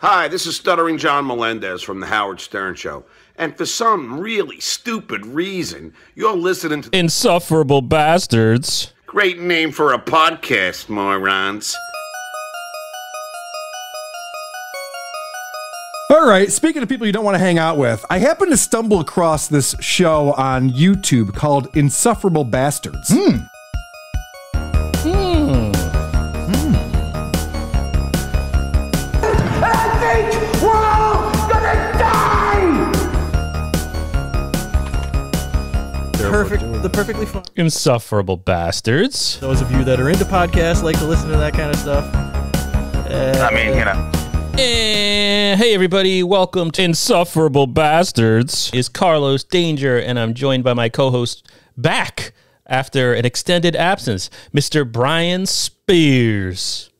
Hi, this is Stuttering John Melendez from The Howard Stern Show. And for some really stupid reason, you're listening to Insufferable bastards. Great name for a podcast, morons. All right, speaking of people you don't want to hang out with, I happened to stumble across this show on YouTube called Insufferable Bastards. Hmm. The perfectly fun. Insufferable bastards. Those of you that are into podcasts like to listen to that kind of stuff. Uh, I mean, you know. And hey, everybody, welcome to Insufferable Bastards. Is Carlos Danger, and I'm joined by my co host back after an extended absence, Mr. Brian Spears.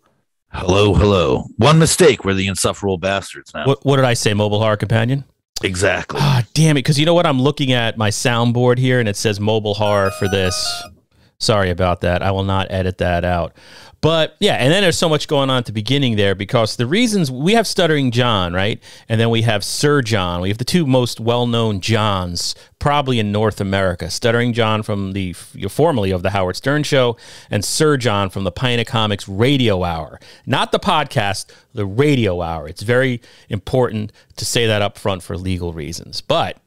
Hello, hello. One mistake. We're the insufferable bastards now. What, what did I say, Mobile Horror Companion? Exactly. Ah, damn it. Because you know what? I'm looking at my soundboard here and it says mobile horror for this. Sorry about that. I will not edit that out. But yeah, and then there's so much going on at the beginning there because the reasons we have Stuttering John, right? And then we have Sir John. We have the two most well known Johns probably in North America Stuttering John from the formerly of the Howard Stern Show and Sir John from the Pina Comics Radio Hour. Not the podcast, the Radio Hour. It's very important to say that up front for legal reasons. But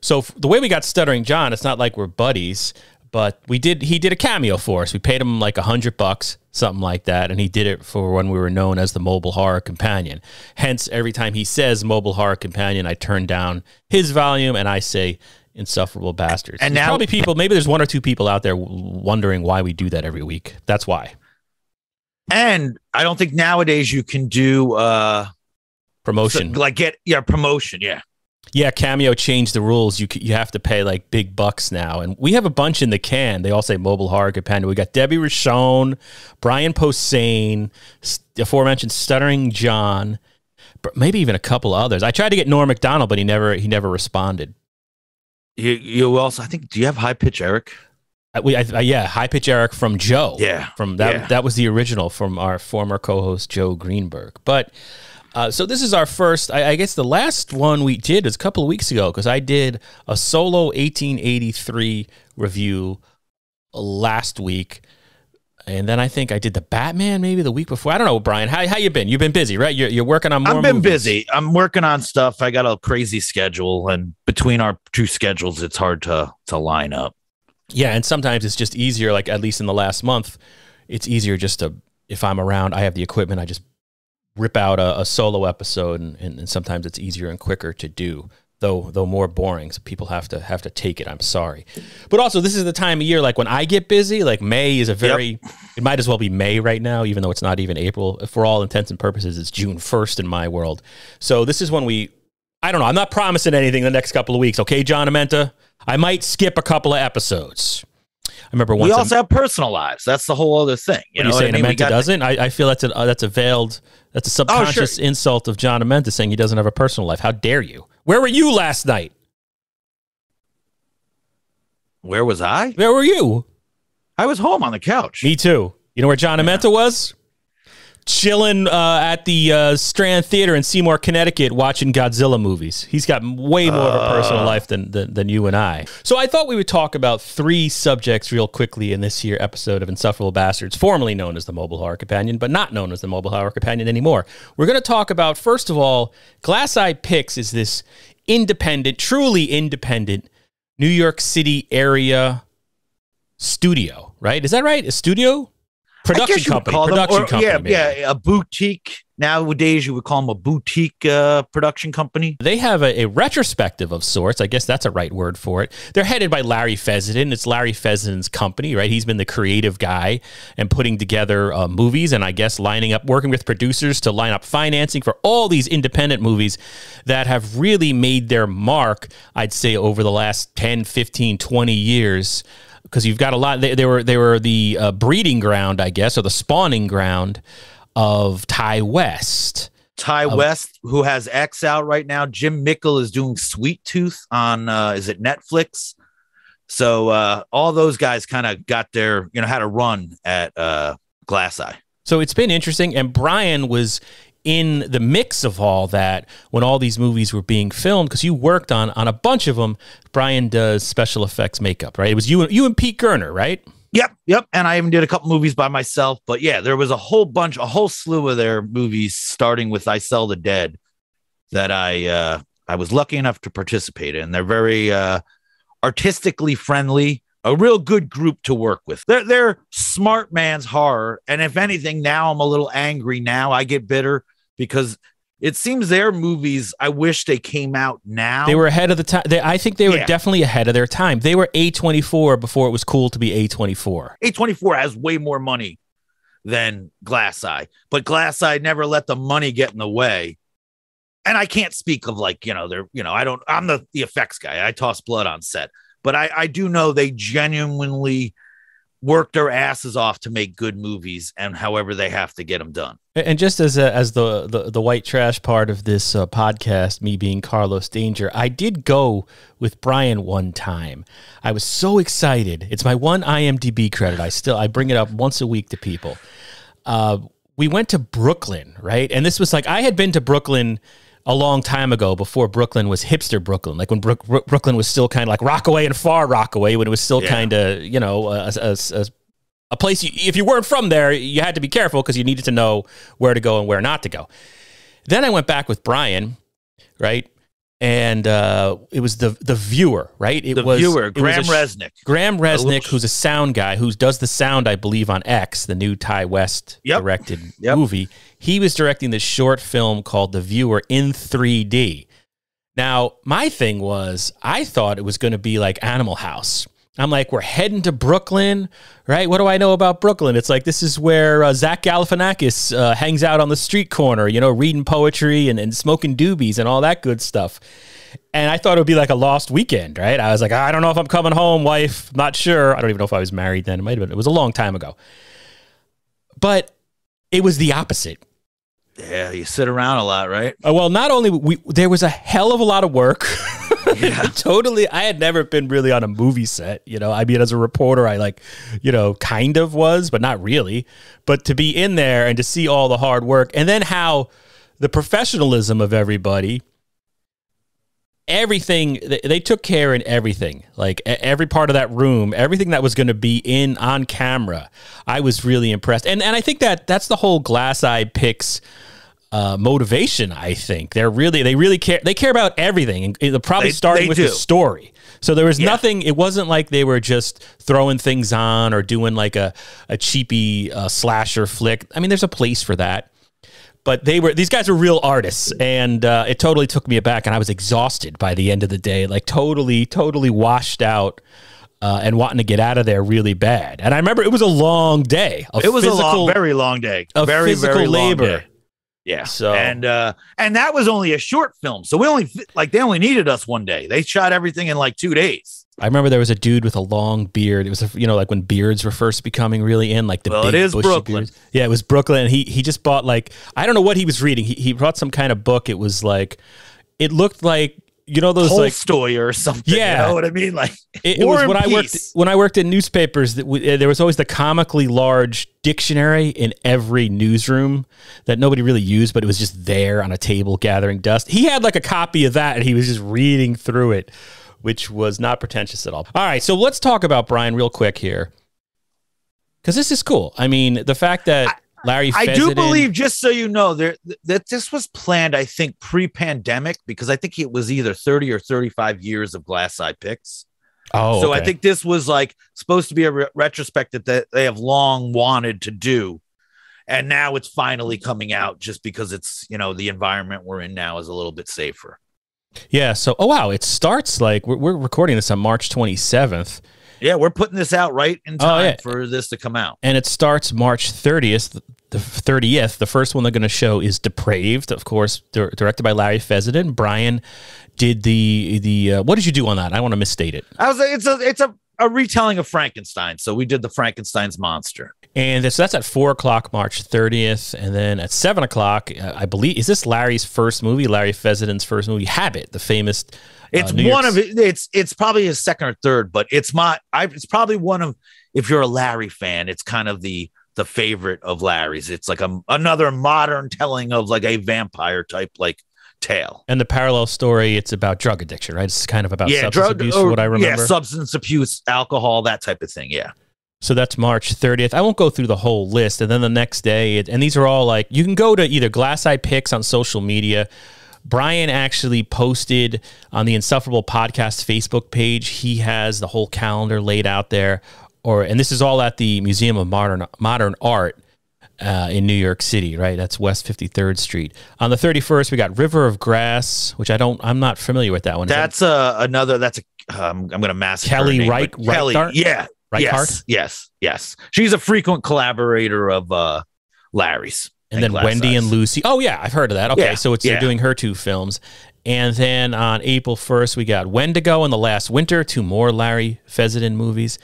so the way we got Stuttering John, it's not like we're buddies, but we did. He did a cameo for us. We paid him like a hundred bucks, something like that, and he did it for when we were known as the Mobile Horror Companion. Hence, every time he says Mobile Horror Companion, I turn down his volume and I say insufferable bastards. And There's now- probably people. Maybe there's one or two people out there wondering why we do that every week. That's why And I don't think nowadays you can do uh promotion. like get yeah promotion. Yeah. Yeah, Cameo changed the rules. You you have to pay like big bucks now, and we have a bunch in the can. They all say Mobile Horror Companion. We got Debbie Rochon, Brian Posehn, aforementioned Stuttering John, but maybe even a couple others. I tried to get Norm Macdonald, but he never he never responded. You you also I think do you have high pitch Eric? I, we, I, I, yeah, High Pitch Eric from Joe. Yeah, from that yeah. that was the original from our former co-host Joe Greenberg. But uh, so this is our first. I, I guess the last one we did was a couple of weeks ago because I did a solo 1883 review last week. And then I think I did the Batman maybe the week before. I don't know, Brian. How, how you been? You've been busy, right? You're, you're working on more. I've been movies. busy. I'm working on stuff. I got a crazy schedule, and between our two schedules, it's hard to to line up. Yeah, and sometimes it's just easier. Like at least in the last month, it's easier just to if I'm around, I have the equipment. I just rip out a, a solo episode, and, and, and sometimes it's easier and quicker to do. Though though more boring, so people have to have to take it. I'm sorry, but also this is the time of year. Like when I get busy, like May is a very. It might as well be May right now, even though it's not even April. For all intents and purposes, it's June 1st in my world. So this is when we. I don't know. I'm not promising anything the next couple of weeks. Okay, John Amenta. I might skip a couple of episodes. I remember once. we also have personal lives. That's the whole other thing. You know you what I saying? mean? Doesn't. I, I feel that's a uh, that's a veiled that's a Oh, sure. subconscious insult of John Amenta saying he doesn't have a personal life. How dare you? Where were you last night? Where was I? Where were you? I was home on the couch. Me too. You know where John Amenta was? Chilling uh, at the uh, Strand Theater in Seymour, Connecticut, watching Godzilla movies. He's got way more of a Uh. personal life than, than than you and I. So I thought we would talk about three subjects real quickly in this here episode of Insufferable Bastards, formerly known as the Mobile Horror Companion, but not known as the Mobile Horror Companion anymore. We're going to talk about first of all, Glass Eye Pix is this independent, truly independent New York City area studio, right? Is that right? A studio? Production guess you would company. Production or- company. Yeah, maybe. yeah, a boutique. Nowadays, you would call them a boutique uh, production company. They have a, a retrospective of sorts. I guess that's a right word for it. They're headed by Larry Fessenden. It's Larry Fessenden's company, right? He's been the creative guy and putting together uh, movies and I guess lining up, working with producers to line up financing for all these independent movies that have really made their mark, I'd say, over the last 10, 15, 20 years. Because you've got a lot. They, they were they were the uh, breeding ground, I guess, or the spawning ground of Ti West. Ti West, who has X out right now. Jim Mickle is doing Sweet Tooth on uh, is it Netflix? So uh, all those guys kind of got their you know had a run at uh, Glass Eye. So it's been interesting. And Brian was in the mix of all that, when all these movies were being filmed, because you worked on on a bunch of them, Brian does special effects makeup, right? It was you, you and Pete Gerner, right? Yep, yep. And I even did a couple movies by myself. But yeah, there was a whole bunch, a whole slew of their movies, starting with I Sell the Dead, that I uh, I was lucky enough to participate in. They're very uh, artistically friendly, a real good group to work with. They're they're smart man's horror. And if anything, now I'm a little angry. Now I get bitter because it seems their movies. I wish they came out now. They were ahead of the time. They, I think they were Yeah. definitely ahead of their time. They were A24 before it was cool to be A24. A24 has way more money than Glass Eye, but Glass Eye never let the money get in the way. And I can't speak of like, you know, they're, you know, I don't, I'm the, the effects guy. I toss blood on set, but I, I do know they genuinely work their asses off to make good movies and however they have to get them done. And just as a, as the, the the white trash part of this uh, podcast, me being Carlos Danger, I did go with Brian one time. I was so excited. It's my one IMDb credit. I still I bring it up once a week to people. Uh, we went to Brooklyn, right? And this was like I had been to Brooklyn a long time ago before Brooklyn was hipster Brooklyn, like when Brook, Brook- Brooklyn was still kind of like Rockaway and far Rockaway, when it was still Yeah. kind of you know a, a, a, a place you, if you weren't from there, you had to be careful because you needed to know where to go and where not to go. Then I went back with Brian, right? And uh, it was the the viewer, right? It The was viewer, was Graham a Reznick. Graham Reznick, who's a sound guy, who does the sound, I believe, on X, the new Ti West Yep. directed Yep. movie. He was directing this short film called The Viewer in 3D. Now, my thing was, I thought it was going to be like Animal House. I'm like, we're heading to Brooklyn, right? What do I know about Brooklyn? It's like this is where uh, Zach Galifianakis uh, hangs out on the street corner, you know, reading poetry and, and smoking doobies and all that good stuff. And I thought it would be like a lost weekend, right? I was like, I don't know if I'm coming home, wife. Not sure. I don't even know if I was married then. It might have been. It was a long time ago. But it was the opposite. Yeah, you sit around a lot, right? Uh, well, not only we there was a hell of a lot of work. Yeah. totally. I had never been really on a movie set. You know, I mean, as a reporter, I like, you know, kind of was, but not really. But to be in there and to see all the hard work, and then how the professionalism of everybody. Everything they, they took care in everything, like every part of that room, everything that was going to be in on camera. I was really impressed, and and I think that that's the whole Glass Eye pix uh, motivation. I think they're really they really care. They care about everything, and probably They- starting they with do. the story. So there was Yeah. nothing. It wasn't like they were just throwing things on or doing like a a cheapy uh, slasher flick. I mean, there's a place for that. But they were these guys were real artists, and uh, it totally took me aback, and I was exhausted by the end of the day, like totally, totally washed out. Uh, and wanting to get out of there really bad, and I remember it was a long day. A It was a long, very long day. a very, physical very long labor. day. Yeah. So- and uh and that was only a short film. So we only like they only needed us one day. They shot everything in like 2 days. I remember there was a dude with a long beard. It was, a, you know, like when beards were first becoming really in, like the Well, big it is bushy Brooklyn. beards. Yeah, it was Brooklyn. And he he just bought like I don't know what he was reading. He he brought some kind of book. It was like it looked like you know those like Tolstoy or something. Yeah. You know what I mean? Like it, it was when I worked when I worked in newspapers. That we, there was always the comically large dictionary in every newsroom that nobody really used, but it was just there on a table gathering dust. He had like a copy of that, and he was just reading through it, which was not pretentious at all. All right, so let's talk about Brian real quick here, because this is cool. I mean, the fact that Larry, I do believe, just so you know, there that this was planned, I think, pre-pandemic, because I think it was either 30 or 35 years of glass eye pix. Oh, so I think this was like supposed to be a re- retrospective that they have long wanted to do. And now it's finally coming out just because it's, you know, the environment we're in now is a little bit safer. Yeah. So, oh wow, it starts like we're, we're recording this on March twenty seventh. Yeah, we're putting this out right in Oh, time yeah. for this to come out. and it starts March 30th. The 30th, the first one they're going to show is Depraved, of course, dir- directed by Larry Fessenden. Brian did the the uh, what did you do on that? I want to misstate it. I was like, it's a it's a, a retelling of Frankenstein. So we did the Frankenstein's monster. And so that's at four o'clock, March 30th, and then at seven o'clock, uh, I believe is this Larry's first movie, Larry Fessenden's first movie, Habit, the famous. uh, It's New one York's- of. It's it's probably his second or third, but it's my. I, it's probably one of. If you're a Larry fan, it's kind of the the favorite of Larry's. It's like a another modern telling of like a vampire type like tale. And the parallel story, it's about drug addiction, right? It's kind of about substance drug- abuse, or- what I oh, remember. Yeah, substance abuse, alcohol, that type of thing. Yeah. So that's March 30th. I won't go through the whole list. And then the next day, it, and these are all like, you can go to either Glass Eye Pix on social media. Brian actually posted on the Insufferable Podcast Facebook page. He has the whole calendar laid out there. Or, and this is all at the Museum of Modern Modern Art uh, in New York City, right? That's West 53rd Street. On the 31st, we got River of Grass, which I don't, I'm not familiar with that one. Is that That's uh, another. That's a. Um, I'm going to her Kelly name, Reich- Kelly, Reichardt? yeah, Reichardt? yes, yes, yes. She's a frequent collaborator of uh, Larry's, and then Wendy and Lucy. Oh yeah, I've heard of that. Okay, Yeah, so it's they're doing her two films, and then on April first we got Wendigo and the Last Winter, two more Larry Fessenden movies.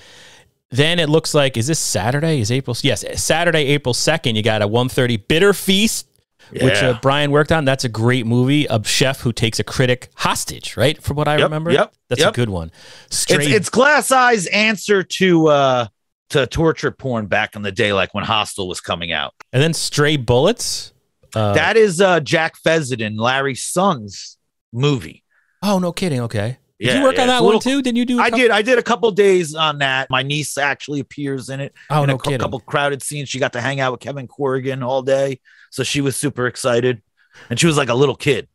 Then it looks like is this Saturday? Is April? Yes, Saturday, April second. You got a 1.30 Bitter Feast, which uh, Brian worked on. That's a great movie. A chef who takes a critic hostage, right? From what I Yep, remember, yep, that's yep. a good one. It's, Straight, it's Glass Eye's answer to uh to torture porn back in the day, like when Hostel was coming out. and then Stray Bullets. Uh, that is uh Jack Fessenden, Larry son's movie. oh no, kidding. Okay, did Yeah, you work yeah, on that one little- too? Did you do? I did. I did a couple days on that. My niece actually appears in it. Oh in no, a kidding. couple crowded scenes. She got to hang out with Kevin Corrigan all day, so she was super excited, and she was like a little kid,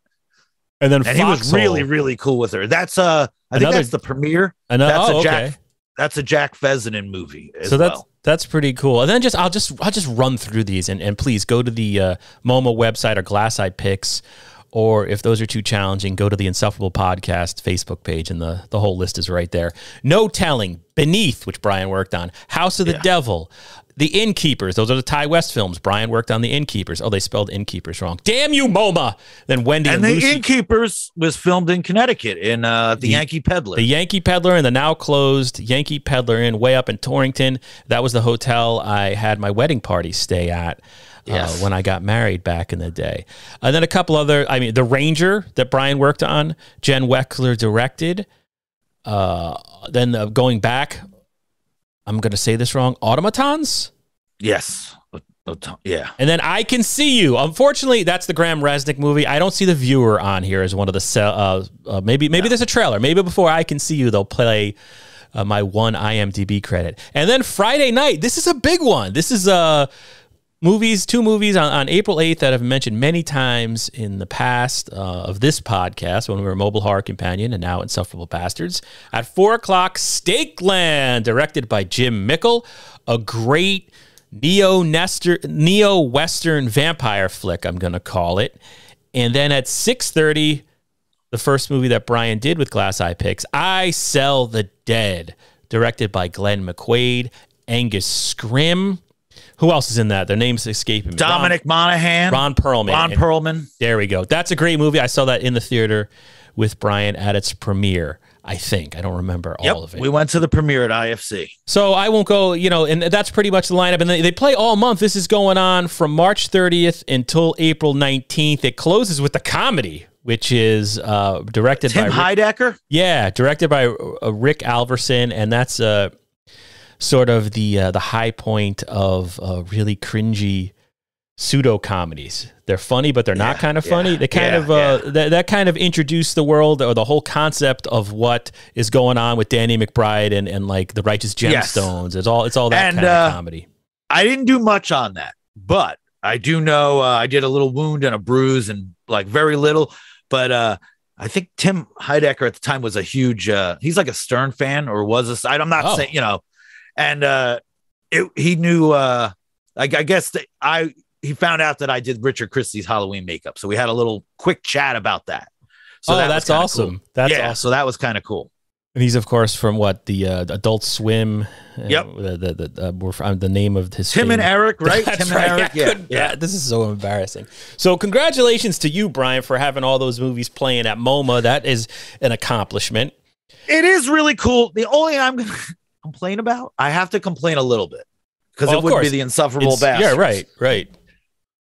And then and he was really, really cool with her. That's uh, I Another- think that's the premiere. Another, That's oh, a Jack. okay. That's a Jack Fessenden movie. So that's well. that's pretty cool. And then just I'll just I'll just run through these and, and please go to the uh, MoMA website or Glass Eye Pix, or if those are too challenging, go to the Insufferable Podcast Facebook page and the the whole list is right there. No telling, Beneath, which Brian worked on, House of the Devil, The Innkeepers. Those are the Ti West films. Brian worked on The Innkeepers. Oh, they spelled Innkeepers wrong. Damn you, MoMA. Then Wendy and, and the Lucy. Innkeepers was filmed in Connecticut in uh, the, Yankee Pedlar. The Yankee Pedlar and the now closed Yankee Pedlar Inn way up in Torrington. That was the hotel I had my wedding party stay at. Yes. Uh, when I got married back in the day. And then a couple other, I mean, The Ranger that Brian worked on, Jen Wexler directed. Uh, then uh, going back, I'm going to say this wrong, Automatons? yes. Yeah. And then I Can See You. Unfortunately, that's the Graham Reznick movie. I don't see the viewer on here as one of the. Uh, uh, maybe maybe there's a trailer. Maybe before I Can See You, they'll play uh, my one IMDb credit. And then Friday night. This is a big one. This is uh movies, two movies on, on April 8th that I've mentioned many times in the past uh, of this podcast when we were Mobile Horror Companion and now Insufferable Bastards. At 4 o'clock, Stake Land, directed by Jim Mickle, a great neo neo western vampire flick, I'm going to call it. And then at 6:30, the first movie that Brian did with Glass Eye Pix, I Sell the Dead, directed by Glenn McQuaid, Angus Scrimm. Who else is in that? Their names escaping me. Dominic Monaghan. Ron, Ron Perlman. Ron Perlman. There we go. That's a great movie. I saw that in the theater with Brian at its premiere. I think I don't remember Yep. all of it. We went to the premiere at IFC. So I won't go, you know, and that's pretty much the lineup. And they, they play all month. This is going on from March 30th until April 19th. It closes with the comedy, which is uh, directed Tim by Rick, Heidecker. yeah, directed by uh, Rick Alverson, and that's uh, sort of the uh, the high point of uh, really cringy pseudo comedies. They're funny, but they're not Yeah, kind of yeah, funny. They kind yeah, of uh, that, that kind of introduce the world or the whole concept of what is going on with Danny McBride and, and like the Righteous Yes. Gemstones. It's all it's all that And, kind uh, of comedy. I didn't do much on that, but I do know uh, I did a little wound and a bruise and like very little. But uh, I think Tim Heidecker at the time was a huge. Uh, he's like a Stern fan or was a. I'm not Oh. saying you know, and uh, it, he knew. Uh, I, I guess that I he found out that I did Richard Christie's Halloween makeup, so we had a little quick chat about that. So oh, that that's awesome. cool. That's yeah, awesome. so that was kind of cool. And he's of course from what the uh, Adult Swim. uh, Yep. The the, the, uh, we're from, the name of his Tim and Eric, right? That's Tim right. and Eric. I Yeah, yeah. This is so embarrassing. So, congratulations to you, Brian, for having all those movies playing at MoMA. That is an accomplishment. It is really cool. The only I'm complain about, I have to complain a little bit because Well, it would course. be the insufferable It's- bastards. yeah, right, right.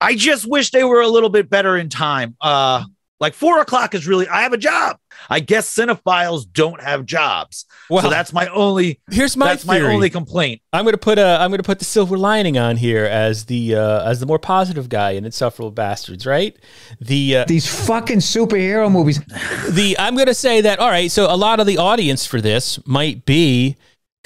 I just wish they were a little bit better in time. Uh, Like four o'clock is really, I have a job. I guess cinephiles don't have jobs. Well, so that's my only, here's my that's my only complaint. I'm gonna put a I'm gonna put the silver lining on here as the uh, as the more positive guy in Insufferable Bastards, right? The uh, These fucking superhero movies. the I'm gonna say that all right. So a lot of the audience for this might be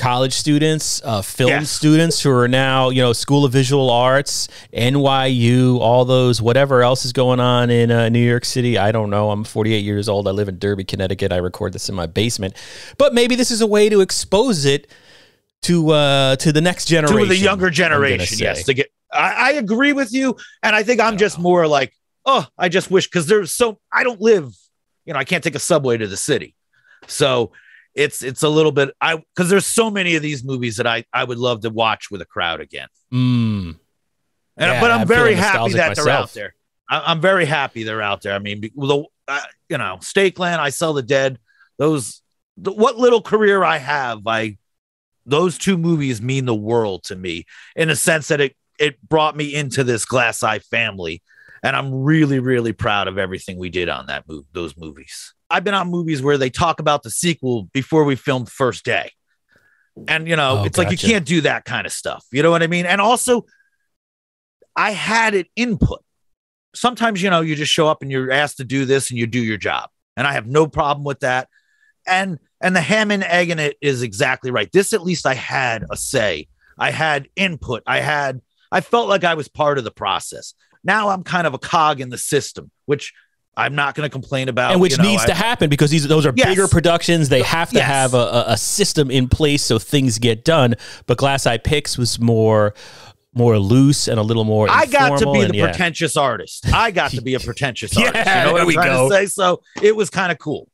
college students, uh, film Yes. students who are now you know School of Visual Arts, NYU, all those whatever else is going on in uh, New York City. I don't know. I'm 48 years old. I live in Derby, Connecticut. I record this in my basement, but maybe this is a way to expose it to uh to the next generation to the younger generation. Yes, to get. I, I agree with you, and I think I'm just more like, oh, I just wish because there's so I don't live, you know, I can't take a subway to the city, so it's it's a little bit I because there's so many of these movies that I I would love to watch with a crowd again. Mm. And, Yeah, but I'm I'm very happy that they're out there. I, I'm very happy they're out there. I mean, the uh, you know, Stake Land, I Sell the Dead, those the, what little career I have, I those two movies mean the world to me in a sense that it it brought me into this Glass Eye family, and I'm really really proud of everything we did on that move those movies. I've been on movies where they talk about the sequel before we filmed first day. And you know, Oh, it's like you can't do that kind of stuff. You know what I mean? And also I had it input. Sometimes, you know, you just show up and you're asked to do this and you do your job. And I have no problem with that. And and the ham and egg in it is exactly right. This at least I had a say. I had input. I had I felt like I was part of the process. Now I'm kind of a cog in the system, which I'm not going to complain about. and which you know, needs I- to happen because these those are Yes. bigger productions. They have to Yes. have a, a, a system in place so things get done. But Glass Eye Pix was more more loose and a little more. I got to be and the yeah. pretentious artist. I got to be a pretentious Yeah, artist. You know what there I'm we trying go. to say? So it was kind of cool.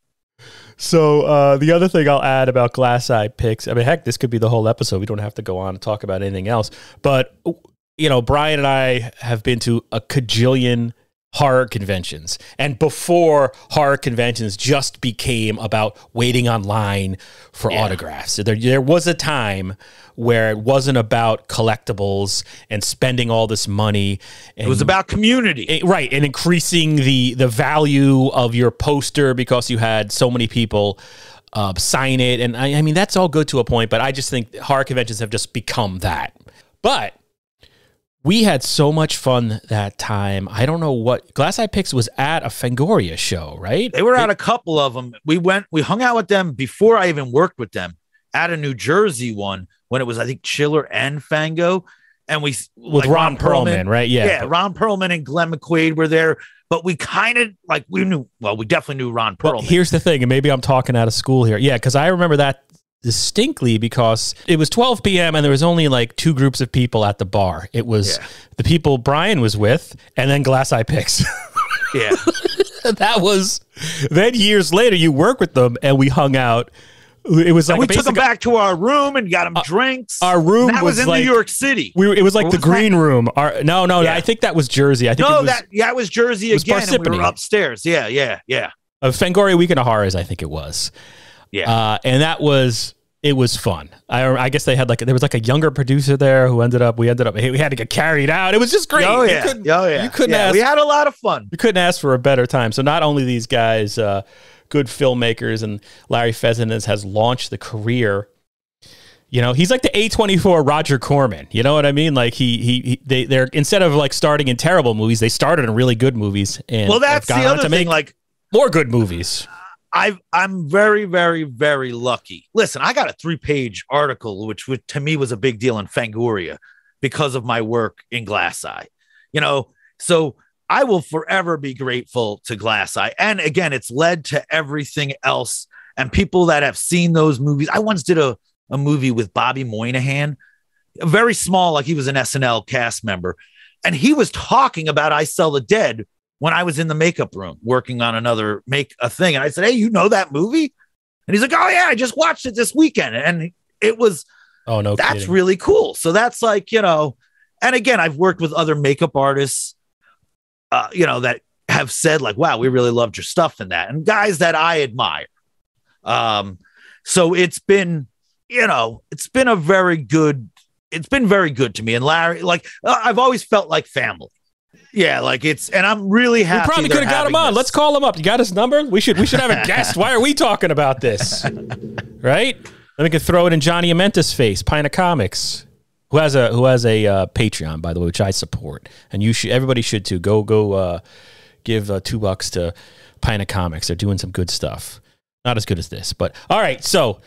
So uh, the other thing I'll add about Glass Eye Pix, I mean, heck, this could be the whole episode. We don't have to go on and talk about anything else. But you know, Brian and I have been to a cajillion horror conventions, and before horror conventions just became about waiting online for Yeah. autographs. There, there was a time where it wasn't about collectibles and spending all this money. And It was about community. it- right and increasing the the value of your poster because you had so many people uh, sign it and I, I mean that's all good to a point but i just think horror conventions have just become that but we had so much fun that time i don't know what glass eye pix was at a fangoria show right They were at a couple of them. We went, we hung out with them before I even worked with them at a New Jersey one when it was, I think, Chiller and Fango. And we, with like ron, perlman, right yeah, Yeah, Ron Perlman and Glenn McQuaid were there, but we kind of like, we knew, well, we definitely knew Ron But Perlman. here's the thing, and maybe I'm talking out of school here. Yeah, because I remember that distinctly because it was 12 p.m. and there was only like two groups of people at the bar. It was Yeah. the people Brian was with, and then Glass Eye Pix. yeah. that was. Then years later, you work with them, and we hung out. It was like we took them back to our room and got them drinks. our room that was, was in like- New York City. We were, it was like What the was that? green room. Our, no, no, Yeah. I think that was Jersey. I think no, it was that yeah, it was Jersey it was again. And we were upstairs. Yeah, yeah, yeah, uh, Fangoria Weekend of Horrors. I think it was. yeah. uh, and that was it was fun. I, I guess they had like there was like a younger producer there who ended up we ended up we had to get carried out. It was just great. oh You yeah, couldn't- oh yeah. you couldn't yeah, ask- We had a lot of fun. you couldn't ask for a better time. So not only these guys, uh, good filmmakers, and Larry Fessenden has launched the career. You know, he's like the A24 Roger Corman. You know what I mean? Like he he, he they they're instead of like starting in terrible movies, they started in really good movies and Well, that's the other to thing. Like more good movies. I, I'm very, very, very lucky. Listen, I got a three-page article, which, which to me was a big deal in Fangoria because of my work in Glass Eye. You know, so I will forever be grateful to Glass Eye. And again, it's led to everything else. And people that have seen those movies, I once did a, a movie with Bobby Moynihan, very small, like he was an SNL cast member. And he was talking about I Sell the Dead when I was in the makeup room working on another make a thing. And I said, Hey, you know that movie? And he's like, Oh, yeah, I just watched it this weekend. And it was Oh no, that's kidding. really cool. So that's like, you know, and again, I've worked with other makeup artists, uh, you know, that have said, like, wow, we really loved your stuff in that, and guys that I admire. Um, so it's been, you know, it's been a very good, it's been very good to me. And Larry, like, uh, I've always felt like family. Yeah, like it's, and I'm really happy. We probably could have got him on. this. Let's call him up. You got his number? We should we should have a guest. Why are we talking about this? Right? Then we could throw it in Johnny Amenta's face, Pina Comics, who has a who has a uh, Patreon by the way, which I support, and you should everybody should too. Go go uh, give uh, two bucks to Pina Comics. They're doing some good stuff. Not as good as this, but all right. So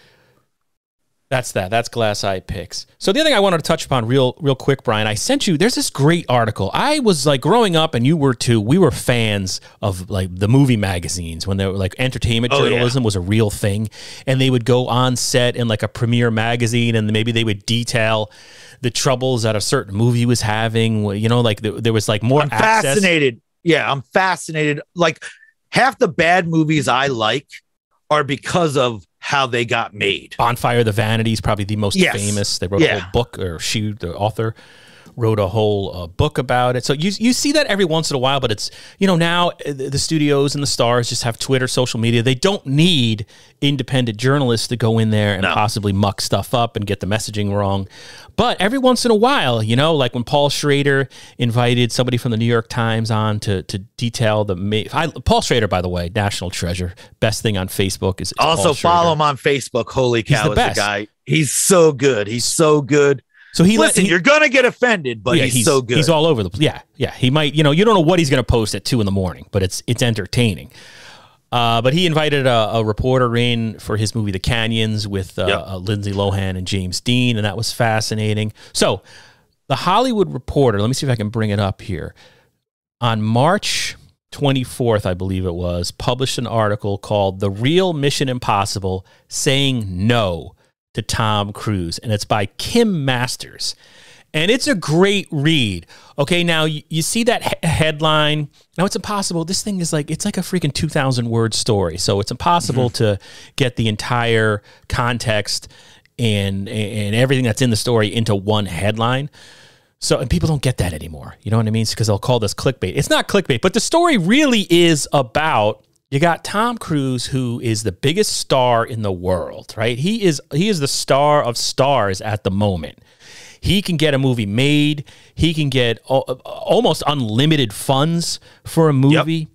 that's that. That's Glass Eye Pix. So the other thing I wanted to touch upon real real quick, Brian, I sent you there's this great article. I was like growing up and you were too, we were fans of like the movie magazines when they were like entertainment Oh, yeah. journalism was a real thing. And they would go on set in like a premiere magazine and maybe they would detail the troubles that a certain movie was having. You know, like there, there was like more I'm access. fascinated. Yeah, I'm fascinated. Like half the bad movies I like are because of how they got made. Bonfire of the Vanities, probably the most Yes. famous. They wrote a whole book, or she, the author, wrote a whole uh, book about it. So you you see that every once in a while, but it's you know now uh, the studios and the stars just have Twitter, social media. They don't need independent journalists to go in there and No. possibly muck stuff up and get the messaging wrong. But every once in a while, you know, like when Paul Schrader invited somebody from the New York Times on to to detail the I, Paul Schrader, by the way, national treasure, best thing on Facebook is, is Also follow him on Facebook. Holy He's cow, the best. the guy. He's so good. He's so good. So he let- Listen, he- you're gonna get offended, but yeah, he's, so good. He's all over the place. Yeah, yeah. He might, you know, you don't know what he's going to post at two in the morning, but it's it's entertaining. Uh, but he invited a, a reporter in for his movie The Canyons with uh, Yep. uh, Lindsay Lohan and James Dean, and that was fascinating. So, the Hollywood Reporter. Let me see if I can bring it up here. On March 24th, I believe it was, published an article called "The Real Mission Impossible: Saying No to Tom Cruise," and it's by Kim Masters and it's a great read. Okay, now you, you see that he- headline. Now it's impossible. This thing is like it's like a freaking two thousand word story, so it's impossible mm-hmm. to get the entire context and and everything that's in the story into one headline. So and people don't get that anymore. You know what I mean? Because they'll call this clickbait. It's not clickbait, but the story really is about you got Tom Cruise, who is the biggest star in the world, right? He is he is the star of stars at the moment. He can get a movie made. He can get almost unlimited funds for a movie.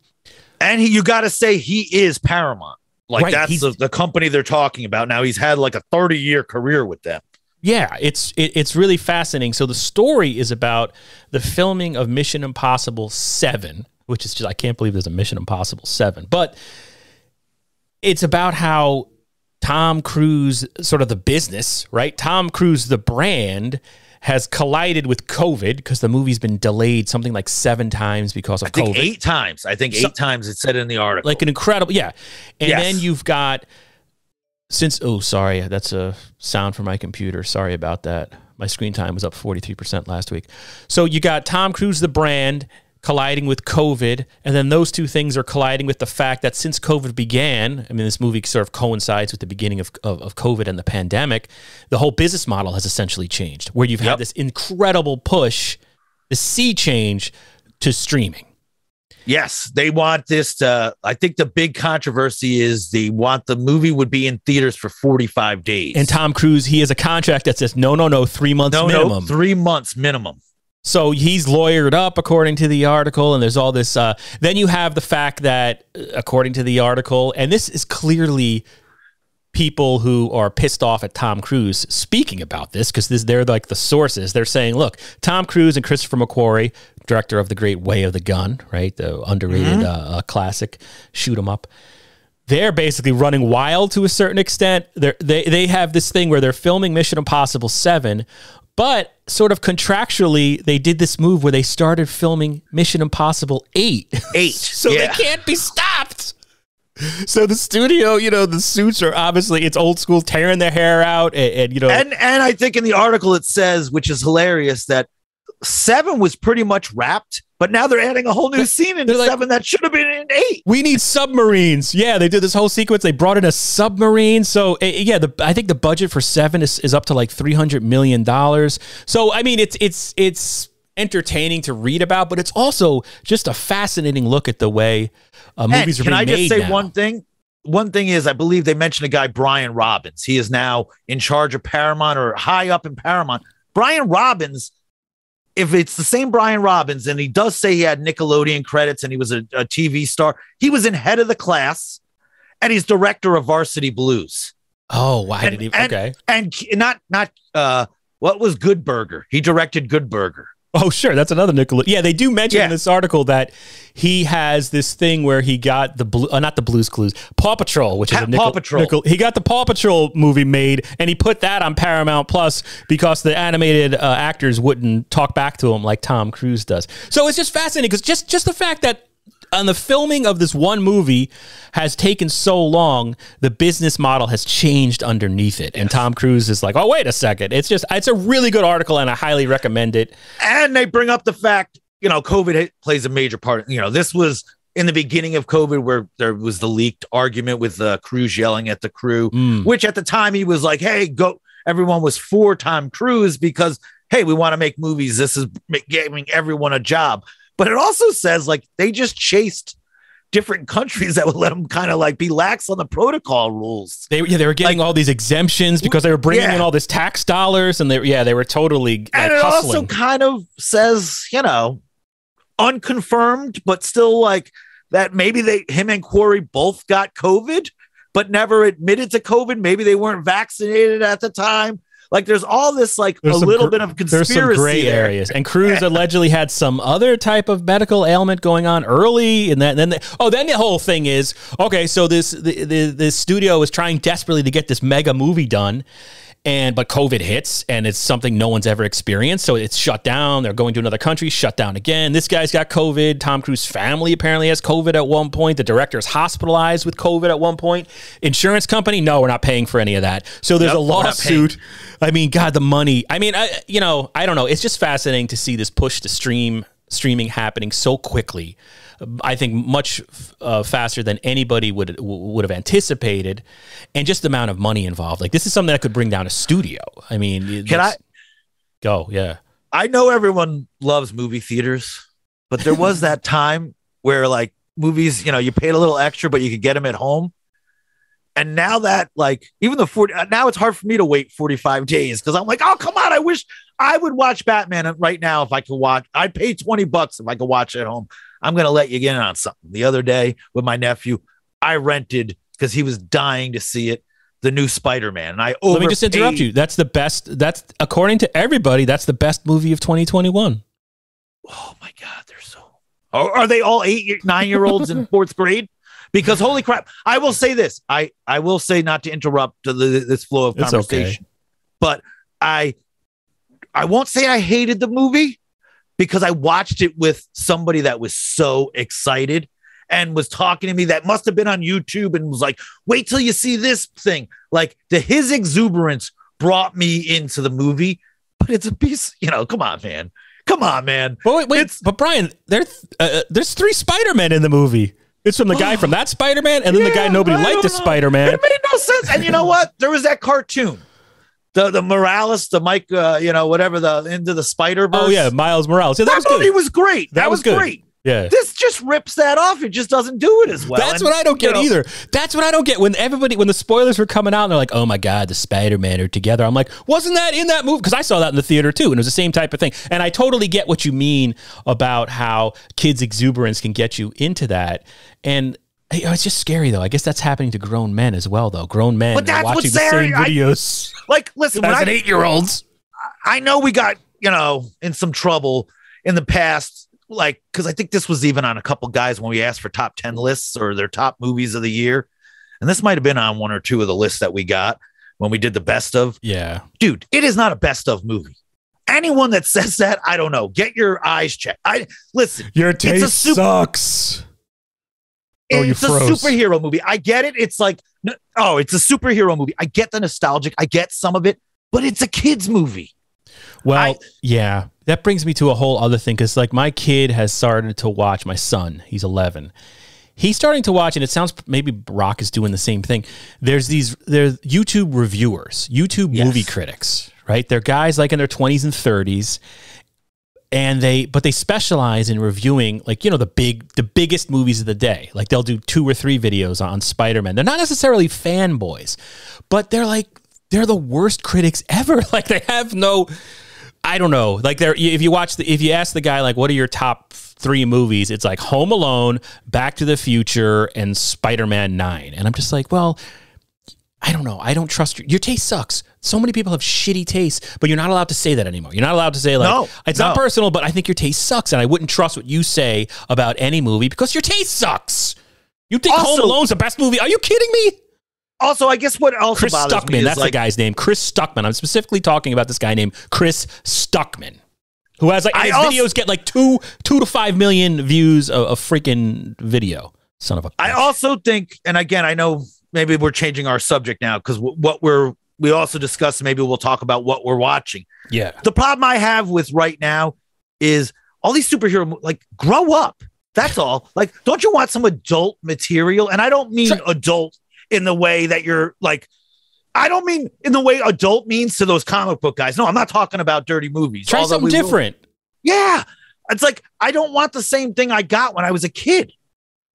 and he, you got to say he is Paramount. Like Right, that's the, the company they're talking about now. He's had like a 30 year career with them. Yeah, it's it, it's really fascinating. So the story is about the filming of Mission Impossible Seven, which is just I can't believe there's a Mission Impossible Seven, but it's about how Tom Cruise, sort of the business, right? Tom Cruise, the brand, has collided with COVID because the movie's been delayed something like seven times because of I think COVID. eight times. I think eight So- times it said in the article. like an incredible yeah and Yes. then you've got since oh sorry that's a sound from my computer sorry about that my screen time was up 43% last week so you got tom cruise the brand colliding with covid and then those two things are colliding with the fact that since covid began i mean this movie sort of coincides with the beginning of, of, of covid and the pandemic the whole business model has essentially changed where you've had this incredible push the sea change to streaming Yes, they want this to. I think the big controversy is they want the movie would be in theaters for 45 days. And Tom Cruise, he has a contract that says no, no, no, three months no, minimum. no, three months minimum. So he's lawyered up according to the article, and there's all this. Uh, then you have the fact that, uh, according to the article, and this is clearly people who are pissed off at Tom Cruise speaking about this because this they're like the sources. They're saying, look, Tom Cruise and Christopher McQuarrie, director of The Great Way of the Gun, right, the underrated uh, uh, classic shoot 'em up they're basically running wild to a certain extent. They're, they they have this thing where they're filming Mission Impossible Seven, but sort of contractually they did this move where they started filming Mission Impossible Eight, Eight. so yeah. they can't be stopped. So the studio, you know, the suits are obviously it's old school, tearing their hair out, and, and you know, And and I think in the article it says, which is hilarious, that seven was pretty much wrapped, but now they're adding a whole new scene in like- seven that should have been in eight. we need submarines. Yeah, they did this whole sequence. They brought in a submarine. So eh, yeah, the, I think the budget for seven is, is up to like three hundred million dollars. So I mean, it's it's it's entertaining to read about, but it's also just a fascinating look at the way uh, movies And are can I just say now. one thing? One thing is, I believe they mentioned a guy, Brian Robbins. He is now in charge of Paramount or high up in Paramount. Brian Robbins if it's the same Brian Robbins, and he does say he had Nickelodeon credits and he was a, a TV star, he was in Head of the Class, and he's director of Varsity Blues. Oh, why And- did he? and- okay. And not not uh, what was Good Burger? He directed Good Burger. Oh, sure. That's another Nickelodeon. Yeah, they do mention Yeah. in this article that he has this thing where he got the blue, uh, not the Blues Clues, Paw Patrol, which is Pa- a Nickel, Paw Patrol. He got the Paw Patrol movie made, and he put that on Paramount Plus because the animated uh, actors wouldn't talk back to him like Tom Cruise does. So it's just fascinating because just just the fact that on the filming of this one movie has taken so long, the business model has changed underneath it, and Tom Cruise is like, "Oh, wait a second! It's just it's a really good article, and I highly recommend it." And they bring up the fact, you know, COVID plays a major part. You know, this was in the beginning of COVID where there was the leaked argument with uh, Cruise yelling at the crew, Mm. which at the time he was like, hey, go. Everyone was for Tom Cruise because, hey, we want to make movies. This is giving everyone a job. But it also says like they just chased different countries that would let them kind of like be lax on the protocol rules. They yeah, they were getting all these exemptions because they were bringing Yeah. in all this tax dollars, and they yeah, they were totally like, and it also kind of says, you know, unconfirmed, but still like that maybe they him and Quarry both got COVID, but never admitted to COVID. Maybe they weren't vaccinated at the time. Like there's all this like There's a little bit of conspiracy. There's some gray there. areas, and Cruise allegedly had some other type of medical ailment going on early, and that then the, oh, then the whole thing is okay. So this the, the the studio is trying desperately to get this mega movie done, and but COVID hits, and it's something no one's ever experienced, so it's shut down. They're going to another country, shut down again. This guy's got COVID. Tom Cruise's family apparently has COVID at one point. The director's hospitalized with COVID at one point. Insurance company, no, we're not paying for any of that. So there's a we're not paying. lawsuit. I mean, God, the money. I mean, I you know, I don't know. It's just fascinating to see this push to stream streaming happening so quickly. I think much uh, faster than anybody would would have anticipated, and just the amount of money involved. Like this is something that could bring down a studio. I mean, Can I go? Yeah. I know everyone loves movie theaters, but there was that time where like movies, you know, you paid a little extra, but you could get them at home. And now that like even the 40 uh, now it's hard for me to wait 45 days because I'm like, oh come on, I wish I would watch Batman right now if I could watch. I'd pay 20 bucks if I could watch it at home. I'm gonna let you get in on something. The other day with my nephew, I rented because he was dying to see it, the new Spider-Man. And I Let me just interrupt you. That's the best. That's according to everybody. That's the best movie of 2021. Oh my God, they're so. Are, are they all eight, nine year olds in fourth grade? Because holy crap, I will say this. I I will say not to interrupt the, this flow of conversation, but I I won't say I hated the movie because I watched it with somebody that was so excited and was talking to me that must have been on YouTube and was like, "Wait till you see this thing." Like the his exuberance brought me into the movie, but it's a piece. You know, come on, man. Come on, man. But wait, wait. It's- but Brian, there, uh, there's three Spider Men in the movie. It's from the guy from that Spider Man, and then the guy nobody liked don't as know. Spider Man. It made no sense. And you know what? There was that cartoon, the the Morales, the Mike, uh, you know, whatever the into the Spider Verse. Oh yeah, Miles Morales. Yeah, that, that, was movie good. was great. That, That was, was good. great. yeah. This just rips that off. It just doesn't do it as well. That's And, what I don't get know, either. That's what I don't get when everybody when the spoilers were coming out and they're like, "Oh my god, the Spider Man are together." I'm like, "Wasn't that in that movie?" Because I saw that in the theater too, and it was the same type of thing. And I totally get what you mean about how kids' exuberance can get you into that. And Oh, it's just scary though. I guess that's happening to grown men as well, though. Grown men But that's watching what's the same there. I- videos Like, listen, when as I, an eight year olds. I know we got, you know, in some trouble in the past, like, because I think this was even on a couple guys when we asked for top 10 lists or their top movies of the year. And this might have been on one or two of the lists that we got when we did the best of. Yeah. Dude, it is not a best of movie. Anyone that says that, I don't know. Get your eyes checked. I listen, Your a taste super- sucks. Oh, it's a superhero movie. I get it. It's like, no- oh, it's a superhero movie. I get the nostalgic. I get some of it, but it's a kids movie. Well, I- yeah, that brings me to a whole other thing because, like, my kid has started to watch. My son, he's eleven. He's starting to watch, and it sounds maybe Rock is doing the same thing. There's these there's YouTube reviewers, YouTube Yes. movie critics, right? They're guys like in their twenties and thirties, and they but they specialize in reviewing like you know the big the biggest movies of the day. Like they'll do two or three videos on Spider Man. They're not necessarily fanboys, but they're like they're the worst critics ever. Like they have no I don't know. Like there, if you watch the, if you ask the guy like, what are your top three movies? It's like Home Alone, Back to the Future, and Spider Man Nine. And I'm just like, well, I don't know. I don't trust your, your taste sucks. So many people have shitty taste, but you're not allowed to say that anymore. You're not allowed to say like, No, it's not personal, but I think your taste sucks, and I wouldn't trust what you say about any movie because your taste sucks. You think Home Alone's the best movie? Are you kidding me? Also, I guess what else Chris Stuckman. That's like, the guy's name. Chris Stuckman. I'm specifically talking about this guy named Chris Stuckman, who has like his also- videos get like two two to five million views a, a freaking video. Son of a. I bitch. also think, and again, I know maybe we're changing our subject now because what we're we also discussed. Maybe we'll talk about what we're watching. yeah. The problem I have with right now is all these superhero like grow up. That's all. Like, don't you want some adult material? And I don't mean adult in the way that you're like. I don't mean in the way adult means to those comic book guys. No, I'm not talking about dirty movies. Try something we will- different. Yeah. It's like I don't want the same thing I got when I was a kid.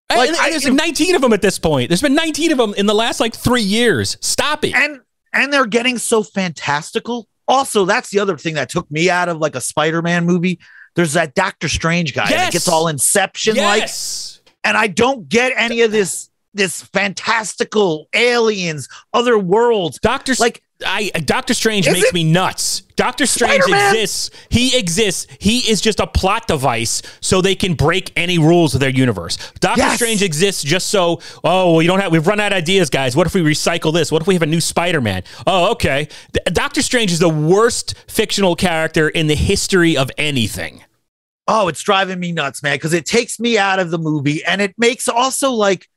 Like, and, and I- there's like 19 of them at this point. There's been 19 of them in the last like three years. Stop it. and and they're getting so fantastical. Also, that's the other thing that took me out of like a Spider-Man movie. There's that Doctor Strange guy Yes. that gets all Inception like, yes. and I don't get any of this this fantastical aliens, other worlds. Doctor Like- I Doctor Strange Is makes it- me nuts. Doctor Strange Spider-Man? exists. He exists. He is just a plot device so they can break any rules of their universe. Doctor Yes. Strange exists just so oh well you don't have we've run out of ideas guys. What if we recycle this? What if we have a new Spider-Man? Oh okay. D- Doctor Strange is the worst fictional character in the history of anything. Oh, it's driving me nuts, man, because it takes me out of the movie and it makes also like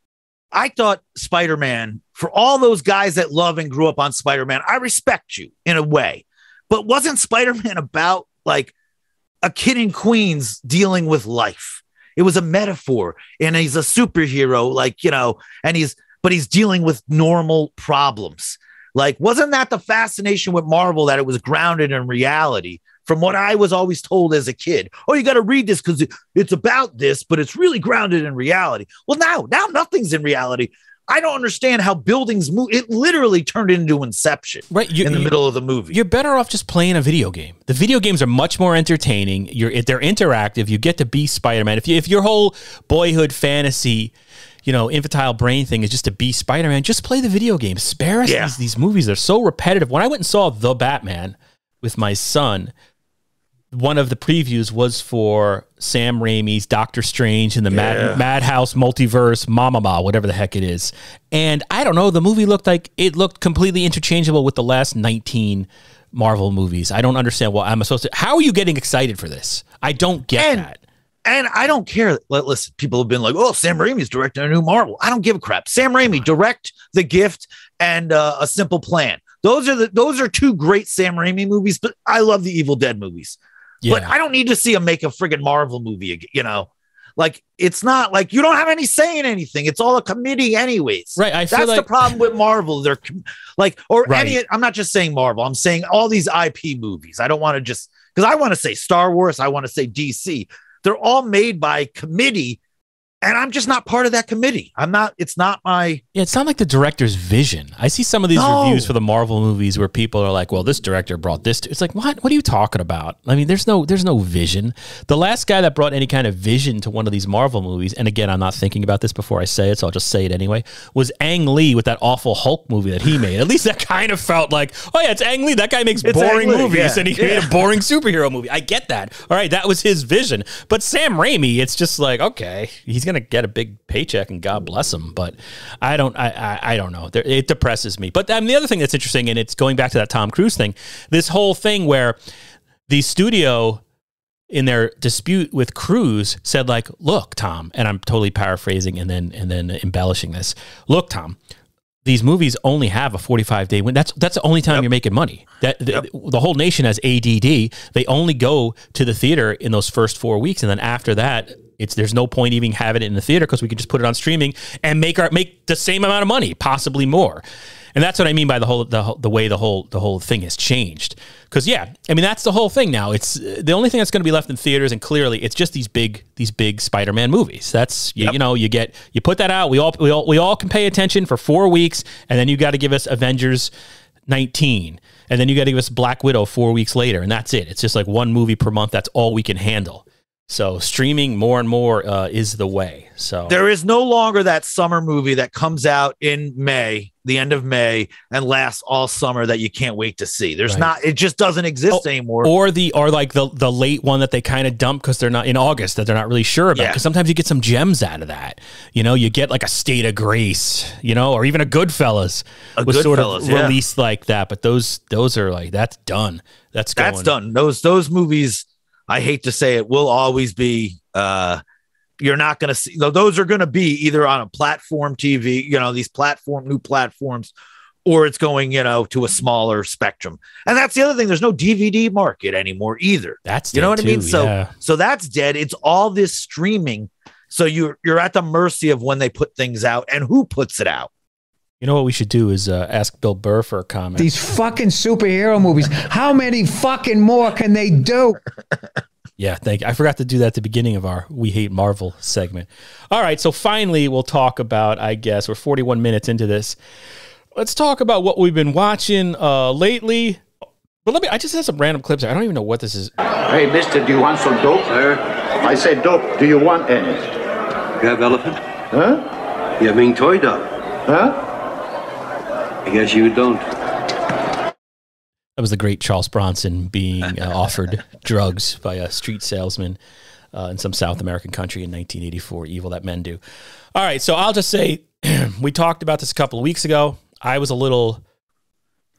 I thought Spider Man, for all those guys that love and grew up on Spider Man, I respect you in a way. But wasn't Spider Man about like a kid in Queens dealing with life? It was a metaphor, and he's a superhero, like, you know, and he's, but he's dealing with normal problems. Like, wasn't that the fascination with Marvel that it was grounded in reality? From what I was always told as a kid, oh, you got to read this because it's about this, but it's really grounded in reality. Well, now, now nothing's in reality. I don't understand how buildings move. It literally turned into Inception Right, you- in the you- middle of the movie. You're better off just playing a video game. The video games are much more entertaining. You're they're interactive. You get to be Spider-Man. If you, if your whole boyhood fantasy, you know, infantile brain thing is just to be Spider-Man, just play the video game. Spare us Yeah. these, these movies. They're so repetitive. When I went and saw The Batman with my son, one of the previews was for Sam Raimi's Doctor Strange in the Mad, Madhouse multiverse, Mamama, whatever the heck it is. And I don't know, the movie looked like it looked completely interchangeable with the last 19 Marvel movies. I don't understand what I'm supposed to. How are you getting excited for this? I don't get And- that. And I don't care. Li- Listen, people have been like, "Oh, Sam Raimi's directing a new Marvel." I don't give a crap. Sam Raimi direct The Gift and uh, A Simple Plan. Those are the those are two great Sam Raimi movies. But I love the Evil Dead movies. Yeah. But I don't need to see him make a friggin' Marvel movie. ag- You know, like it's not like you don't have any say in anything. It's all a committee, anyways. right. I That's the problem with Marvel. They're com- like, or Right. any. I'm not just saying Marvel. I'm saying all these IP movies. I don't want to just because I want to say Star Wars. I want to say DC. They're all made by committee, and I'm just not part of that committee. I'm not. It's not my. Yeah, it's not like the director's vision. I see some of these No. reviews for the Marvel movies where people are like, "Well, this director brought this." To, it's like, what? What are you talking about? I mean, there's no, there's no vision. The last guy that brought any kind of vision to one of these Marvel movies, and again, I'm not thinking about this before I say it, so I'll just say it anyway. Was Ang Lee with that awful Hulk movie that he made? At least that kind of felt like, oh yeah, it's Ang Lee. That guy makes It's boring Lee, movies, yeah, and he yeah. made a boring superhero movie. I get that. All right, that was his vision. But Sam Raimi, it's just like, okay, he's gonna get a big paycheck, and God bless him. But I don't, I, I, I don't know. There, it depresses me. But um, the other thing that's interesting, and it's going back to that Tom Cruise thing, this whole thing where the studio in their dispute with Cruise said like, "Look, Tom," and I'm totally paraphrasing and then and then embellishing this. Look, Tom, these movies only have a 45 day win. That's that's the only time you're making money. That the, the whole nation has ADD. They only go to the theater in those first four weeks, and then after that, it's there's no point even having it in the theater because we can just put it on streaming and make our make the same amount of money, possibly more. And that's what I mean by the whole the, the way the whole the whole thing has changed. Because yeah, I mean that's the whole thing now. It's uh, the only thing that's going to be left in theaters, and clearly it's just these big these big Spider-Man movies. That's you, you know you get you put that out. We all we all we all can pay attention for four weeks, and then you got to give us Avengers 19 and then you got to give us black widow four weeks later and that's it it's just like one movie per month that's all we can handle so streaming more and more uh, is the way so There is no longer that summer movie that comes out in May, the end of May, and lasts all summer that you can't wait to see. There's Right. not. It just doesn't exist Oh, anymore. or the or like the the late one that they kind of dump because they're not in August that they're not really sure about Yeah. because sometimes you get some gems out of that you know you get like a state of grace you know or even a Goodfellas A was sort of Goodfellas, yeah. released like that but those those are like that's done that's going That's done. Those those movies. I hate to say it, will always be. uh You're not going to see. Those are going to be either on a platform TV, you know, these platform new platforms, or it's going, you know, to a smaller spectrum. And that's the other thing. There's no DVD market anymore either. that's You know what I mean? So yeah. so that's dead. It's all this streaming. So you're you're at the mercy of when they put things out and who puts it out. You know what we should do is uh, ask Bill Burr for a comment These fucking superhero movies. How many fucking more can they do? Yeah, thank you. I forgot to do that at the beginning of our We Hate Marvel segment. All right, so finally we'll talk about, I guess, we're 41 minutes into this. Let's talk about what we've been watching uh, lately. But let me, I just have some random clips. here. I don't even know what this is. Hey, mister, do you want some dope? Sir, I said dope. Do you want any? you have elephant? Huh? You have Ming toy dog? Huh? I guess you don't. That was the great Charles Bronson being uh, offered drugs by a street salesman uh, in some South American country in 1984. Evil that men do. All right, so I'll just say we talked about this a couple of weeks ago. I was a little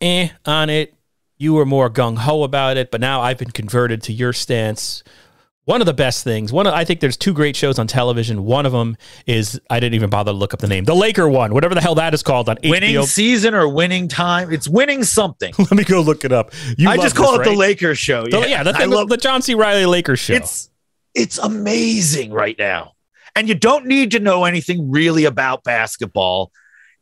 eh on it. You were more gung ho about it, but now I've been converted to your stance. One of the best things, one of, I think there's two great shows on television. One of them is I didn't even bother to look up the name, the Laker one, whatever the hell that is called on Winning HBO. season or winning time. It's winning something. Let me go look it up. You I just call this, it the right? Lakers show. The- yeah, the, I thing, love the John C. Reilly Lakers show. it's it's amazing right now. And you don't need to know anything really about basketball.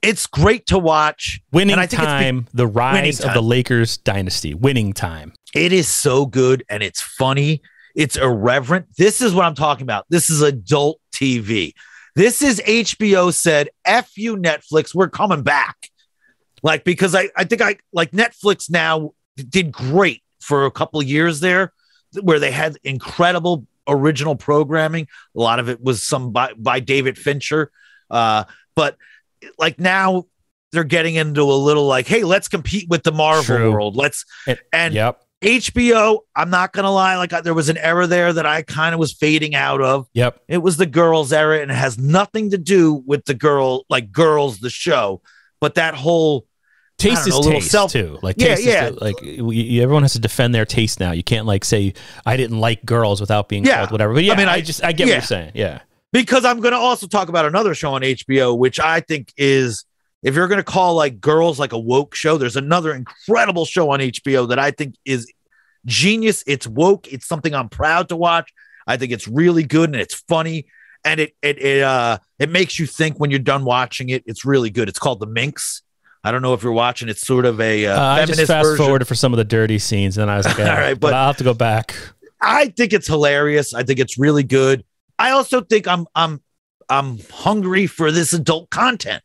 It's great to watch. winning and I think it's be- time, the rise of time. the Lakers dynasty. Winning time. It is so good and it's funny. It's irreverent. This is what I'm talking about. This is adult TV. This is HBO said, F you, Netflix. We're coming back. Like, because I, I think I like Netflix now did great for a couple of years there where they had incredible original programming. A lot of it was some by, by David Fincher. Uh, but like now they're getting into a little like, hey, let's compete with the Marvel True. world. Let's And, and yep. HBO, I'm not gonna lie, like I, there was an era there that I kind of was fading out of. Yep. It was the girls era, and it has nothing to do with the girl, like girls, the show, but that whole Taste is know, a little taste self- too. Like Yeah, taste is yeah. the- like you, everyone has to defend their taste now. You can't like say I didn't like girls without being Yeah. called whatever. But yeah, I mean, I, I- just I get what you're saying. Yeah. because I'm gonna also talk about another show on HBO, which I think is if you're gonna call like girls like a woke show, there's another incredible show on HBO that I think is genius. It's woke. It's something I'm proud to watch. I think it's really good and it's funny and it it it uh it makes you think when you're done watching it. It's really good. It's called The Minx. I don't know if you're watching. It's sort of a uh, Uh, I feminist just fast version. forwarded for some of the dirty scenes, and I was like, All "Ah," but, but- I'll have to go back. I think it's hilarious. I think it's really good. I also think I'm I'm I'm hungry for this adult content.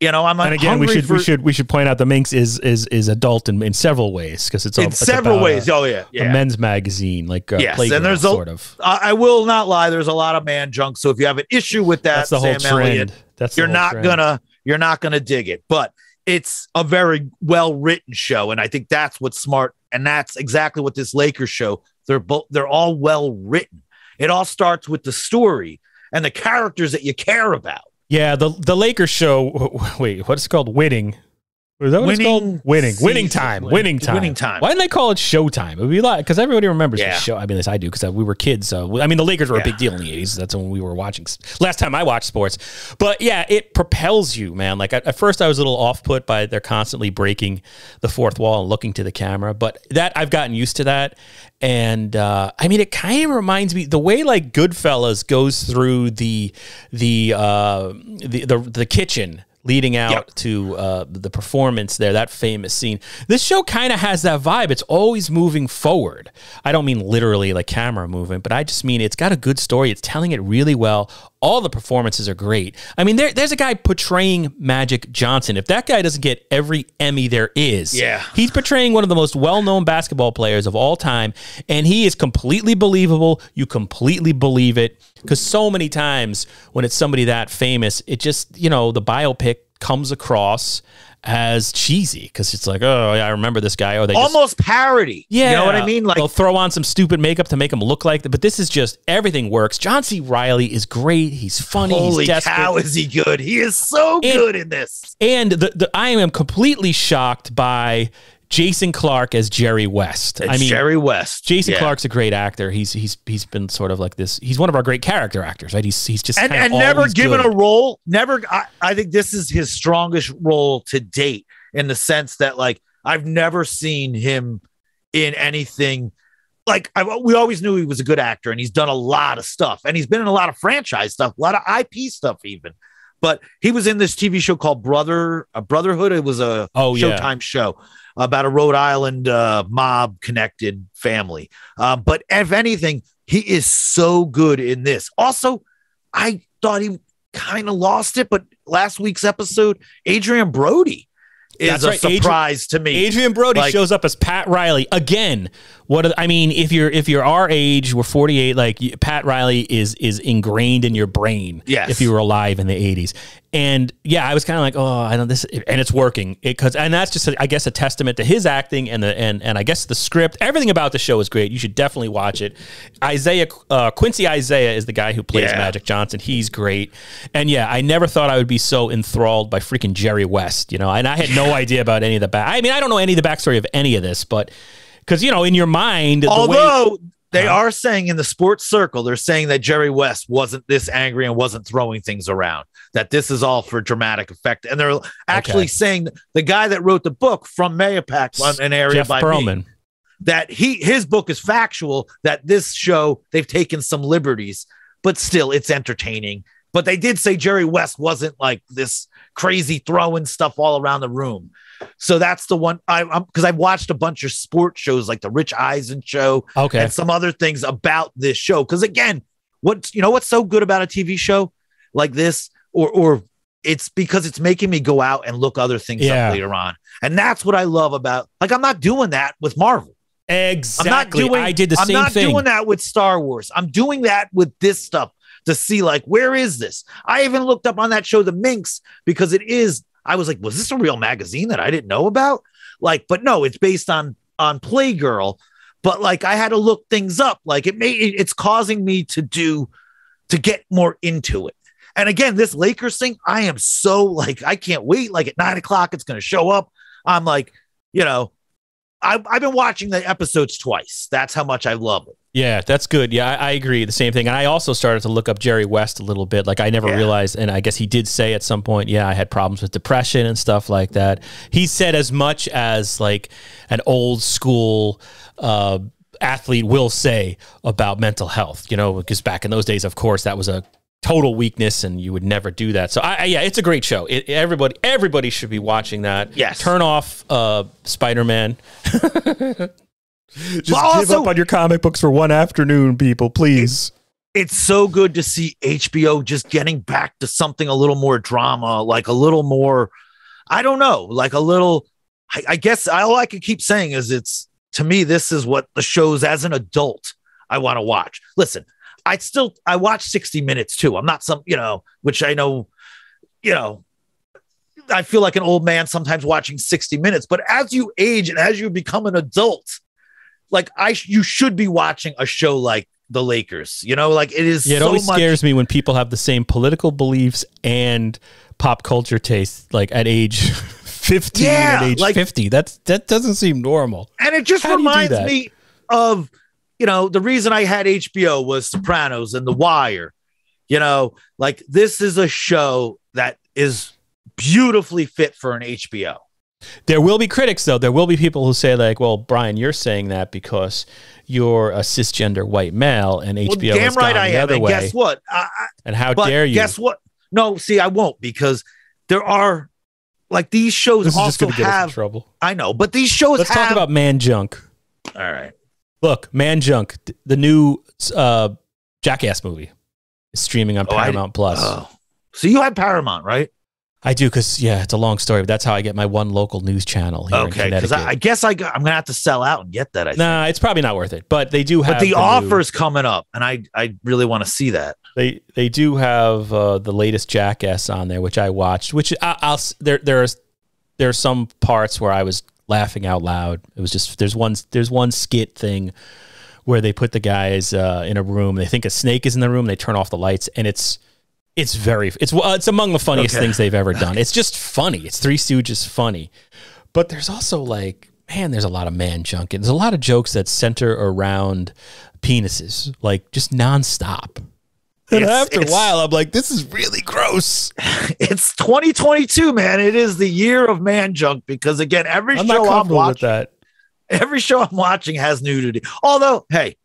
You know, I'm like, And again, we should for, we should we should point out the Minx is is is adult in, in several ways because it's all in it's several ways. A, oh yeah, a men's magazine, like uh, Yes, and there's a- sort of. I, I will not lie. There's a lot of man junk. So if you have an issue with that, That's the whole Sam trend. Elliott, That's you're not trend. gonna you're not gonna dig it. But it's a very well written show, and I think that's what's smart, and that's exactly what this Lakers show. They're both they're all well written. It all starts with the story and the characters that you care about. Yeah, the the Lakers show. Wait, what's it called? Winning. Is that what it's Winning called? Winning. Winning time. Winning- Winning time. winning time. Why didn't they call it Showtime? It would be like because everybody remembers the Yeah. show. I mean, at least I do because we were kids. So I mean, the Lakers were a big deal in the eighties. That's when we were watching. Last time I watched sports, but yeah, it propels you, man. Like at, at first, I was a little off put by they're constantly breaking the fourth wall and looking to the camera, but that I've gotten used to that. And uh, I mean, it kind of reminds me the way like Goodfellas goes through the the uh, the, the the kitchen leading out Yep. to uh, the performance there, that famous scene. This show kind of has that vibe. It's always moving forward. I don't mean literally like camera movement, but I just mean it's got a good story. It's telling it really well all the performances are great. I mean, there, there's a guy portraying Magic Johnson. If that guy doesn't get every Emmy there is, Yeah. he's portraying one of the most well-known basketball players of all time, and he is completely believable. You completely believe it because so many times when it's somebody that famous, it just you know the biopic comes across as cheesy because it's like, oh, yeah, I remember this guy. Or they just, Almost parody. yeah, You know what I mean? Like they'll throw on some stupid makeup to make him look like that. But this is just everything works. John C. Reilly is great. He's funny. holy he's cow, is he good? He is so good in this. And the, the I am completely shocked by Jason Clarke as Jerry West. It's I mean, Jerry West. Jason Yeah. Clarke's a great actor. He's he's he's been sort of like this. He's one of our great character actors, right? He's he's just and, and never given good. a role. Never. I, I think this is his strongest role to date in the sense that like I've never seen him in anything. Like I, we always knew he was a good actor, and he's done a lot of stuff, and he's been in a lot of franchise stuff, a lot of IP stuff, even. But he was in this TV show called Brother a Brotherhood. It was a Oh, yeah. Showtime show about a Rhode Island uh, mob connected family. Um, but if anything, he is so good in this. Also, I thought he kind of lost it, but last week's episode, Adrien Brody is That's a right, surprise to me. Adrien Brody Like- shows up as Pat Riley again. What I mean, if you're if you're our age, we're 48. Like Pat Riley is is ingrained in your brain. Yes. If you were alive in the 80s, and yeah, I was kind of like, oh, I know this, and it's working because, and that's just, a, I guess, a testament to his acting and the and and I guess the script. Everything about the show is great. You should definitely watch it. Isaiah uh, Quincy Isaiah is the guy who plays Yeah. Magic Johnson. He's great, and yeah, I never thought I would be so enthralled by freaking Jerry West. You know, and I had no idea about any of the back. I mean, I don't know any of the backstory of any of this, but because you know, in your mind, the way- Although they are saying in the sports circle, they're saying that Jerry West wasn't this angry and wasn't throwing things around, that this is all for dramatic effect. And they're actually Okay. saying the guy that wrote the book from Mayapack, an area Jeff by me, that he his book is factual that this show they've taken some liberties but still it's entertaining but they did say jerry west wasn't like this crazy throwing stuff all around the room so that's the one i i'm because i've watched a bunch of sports shows like the rich eisen show Okay. and some other things about this show because again what you know what's so good about a tv show like this or or it's because it's making me go out and look other things Yeah. up later on and that's what i love about like i'm not doing that with marvel Exactly. I'm not doing. I did the I'm same not thing. doing that with Star Wars. I'm doing that with this stuff to see like where is this. I even looked up on that show, The Minx, because it is. I was like, was this a real magazine that I didn't know about? Like, but no, it's based on on Playgirl. But like, I had to look things up. Like, it may it- it's causing me to do to get more into it. And again, this Lakers thing, I am so like, I can't wait. Like at nine o'clock, it's going to show up. I'm like, you know, I, I've been watching the episodes twice. That's how much I love it. Yeah, that's good. Yeah, I, I agree. The same thing. And I also started to look up Jerry West a little bit. Like I never Yeah. realized, and I guess he did say at some point, yeah, I had problems with depression and stuff like that. He said as much as like an old school uh, athlete will say about mental health. You know, because back in those days, of course, that was a total weakness, and you would never do that. So I, I yeah, it's a great show. It, everybody, everybody should be watching that. Yes. Turn off uh, Spider Man. Just give up on your comic books for one afternoon, people, please. It's so good to see HBO just getting back to something a little more drama, like a little more, I don't know, like a little, I, I guess all I could keep saying is it's, to me, this is what the shows as an adult I want to watch. Listen, I still, I watch 60 minutes too. I'm not some, you know, which I know, you know, I feel like an old man sometimes watching 60 minutes, but as you age and as you become an adult, like I, you should be watching a show like the Lakers. You know, like it is. Yeah, it so always much, scares me when people have the same political beliefs and pop culture tastes, like at age 15 Yeah, at age like- 50. That's that doesn't seem normal. and it just How do you do reminds me of you know the reason I had HBO was Sopranos and The Wire. You know, like this is a show that is beautifully fit for an HBO. There will be critics, though. There will be people who say, like, well, Brian, you're saying that because you're a cisgender white male and Well, HBO damn right I the am. other And way. guess what? I, I, and how dare you? Guess what? No, see, I won't because there are like these shows this also going to get us in have. trouble. I know, but these shows Let's have. talk about Man Junk. All right. Look, Man Junk, the new uh, Jackass movie. is streaming on Oh, I- Paramount Plus. Oh. So you had Paramount, right? I do because yeah, it's a long story, but that's how I get my one local news channel here Okay, in because. I, I guess I got, I'm gonna have to sell out and get that. I think. nah, it's probably not worth it, but they do have but the, new- offer's coming up, and I I really want to see that. They they do have uh, the latest Jackass on there, which I watched. Which I, I'll s- there there's there are some parts where I was laughing out loud. It was just there's one there's one skit thing where they put the guys uh, in a room. They think a snake is in the room. They turn off the lights, and it's it's very it's well, it's among the funniest Okay. things they've ever done. It's just funny. It's Three Stooges funny, but there's also like man, there's a lot of man junk. and There's a lot of jokes that center around penises, like just nonstop. And It's- after a while, I'm like, this is really gross. It's 2022, man. It is the year of man junk because again, every I'm show I'm watching, that. every show I'm watching has nudity. Although, hey,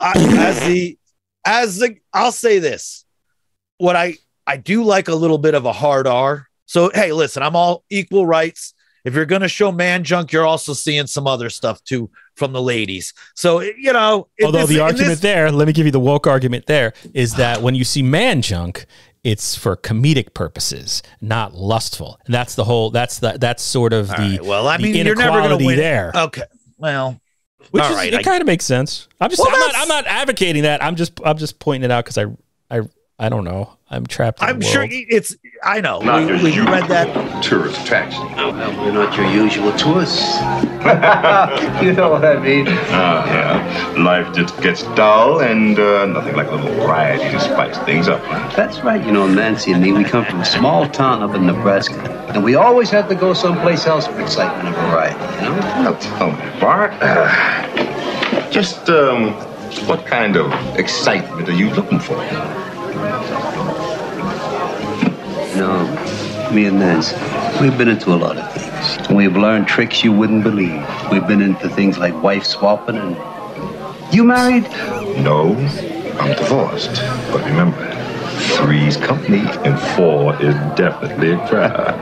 I, as the as the I'll say this, what I I do like a little bit of a hard R. So hey, listen, I'm all equal rights. If you're gonna show man junk, you're also seeing some other stuff too from the ladies. So you know, Although this- the argument this- there, let me give you the woke argument there, is that when you see man junk, it's for comedic purposes, not lustful. And that's the whole. That's the that's sort of All the right, well, I mean, you're never gonna inequality win there. Okay, well, Which all is, right, it kind of makes sense. I'm just Well, I'm not I'm not advocating that. I'm just I'm just pointing it out because I I I don't know. I'm trapped. In I'm the sure world. it's. I know. Not We, your we usual read that. tourist attraction. Well, we're not your usual tourists. you know what I mean? Ah, yeah. Life just gets dull and uh, nothing like a little variety to spice things up. That's right. You know, Nancy and me, we come from a small town up in Nebraska. And we always have to go someplace else for excitement and variety, you know? Now tell me, Bart, uh, just um, what kind of excitement are you looking for? You know, me and Nancy, we've been into a lot of things. We've learned tricks you wouldn't believe. We've been into things like wife swapping and. You married? No, I'm divorced. But remember, three's company and four is definitely a crowd.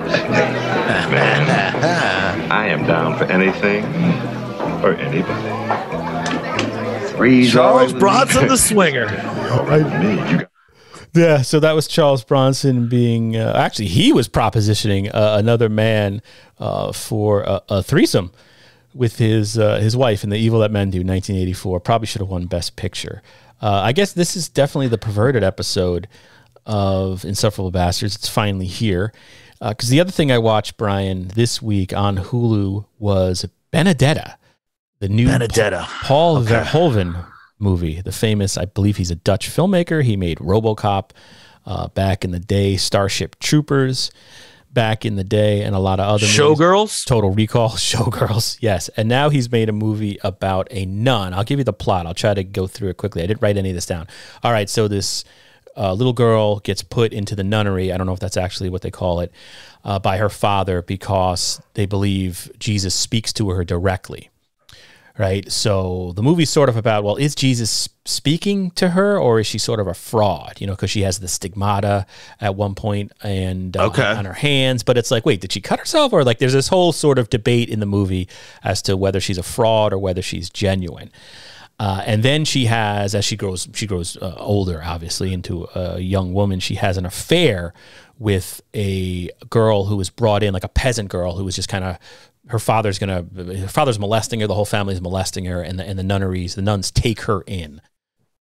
Man, I am down for anything or anybody. Three's Charles always- Bronson, the swinger. All right me. You got Yeah, so that was Charles Bronson being uh, actually he was propositioning uh, another man uh, for a, a threesome with his uh, his wife in The Evil That Men Do, 1984. Probably should have won Best Picture. Uh, I guess this is definitely the perverted episode of Insufferable Bastards. It's finally here. Because the other thing I watched, Brian, this week on Hulu was Benedetta, the new Benedetta. Paul Verhoeven movie. The famous, I believe he's a Dutch filmmaker. He made RoboCop uh, back in the day, Starship Troopers back in the day, and a lot of other movies. Showgirls. Total Recall, Showgirls, yes. And now he's made a movie about a nun. I'll give you the plot. I'll try to go through it quickly. I didn't write any of this down. All right, so this uh, little girl gets put into the nunnery. I don't know if that's actually what they call it uh, by her father because they believe Jesus speaks to her directly. Right. So the movie's sort of about, well, is Jesus speaking to her or is she sort of a fraud? You know, because she has the stigmata at one point and uh, Okay. on her hands. But it's like, wait, did she cut herself? Or like, there's this whole sort of debate in the movie as to whether she's a fraud or whether she's genuine. Uh, and then she has, as she grows, she grows uh, older, obviously, into a young woman. She has an affair with a girl who was brought in, like a peasant girl who was just kind of. Her father's gonna. Her father's molesting her. The whole family's molesting her, and the and the nunneries, the nuns take her in.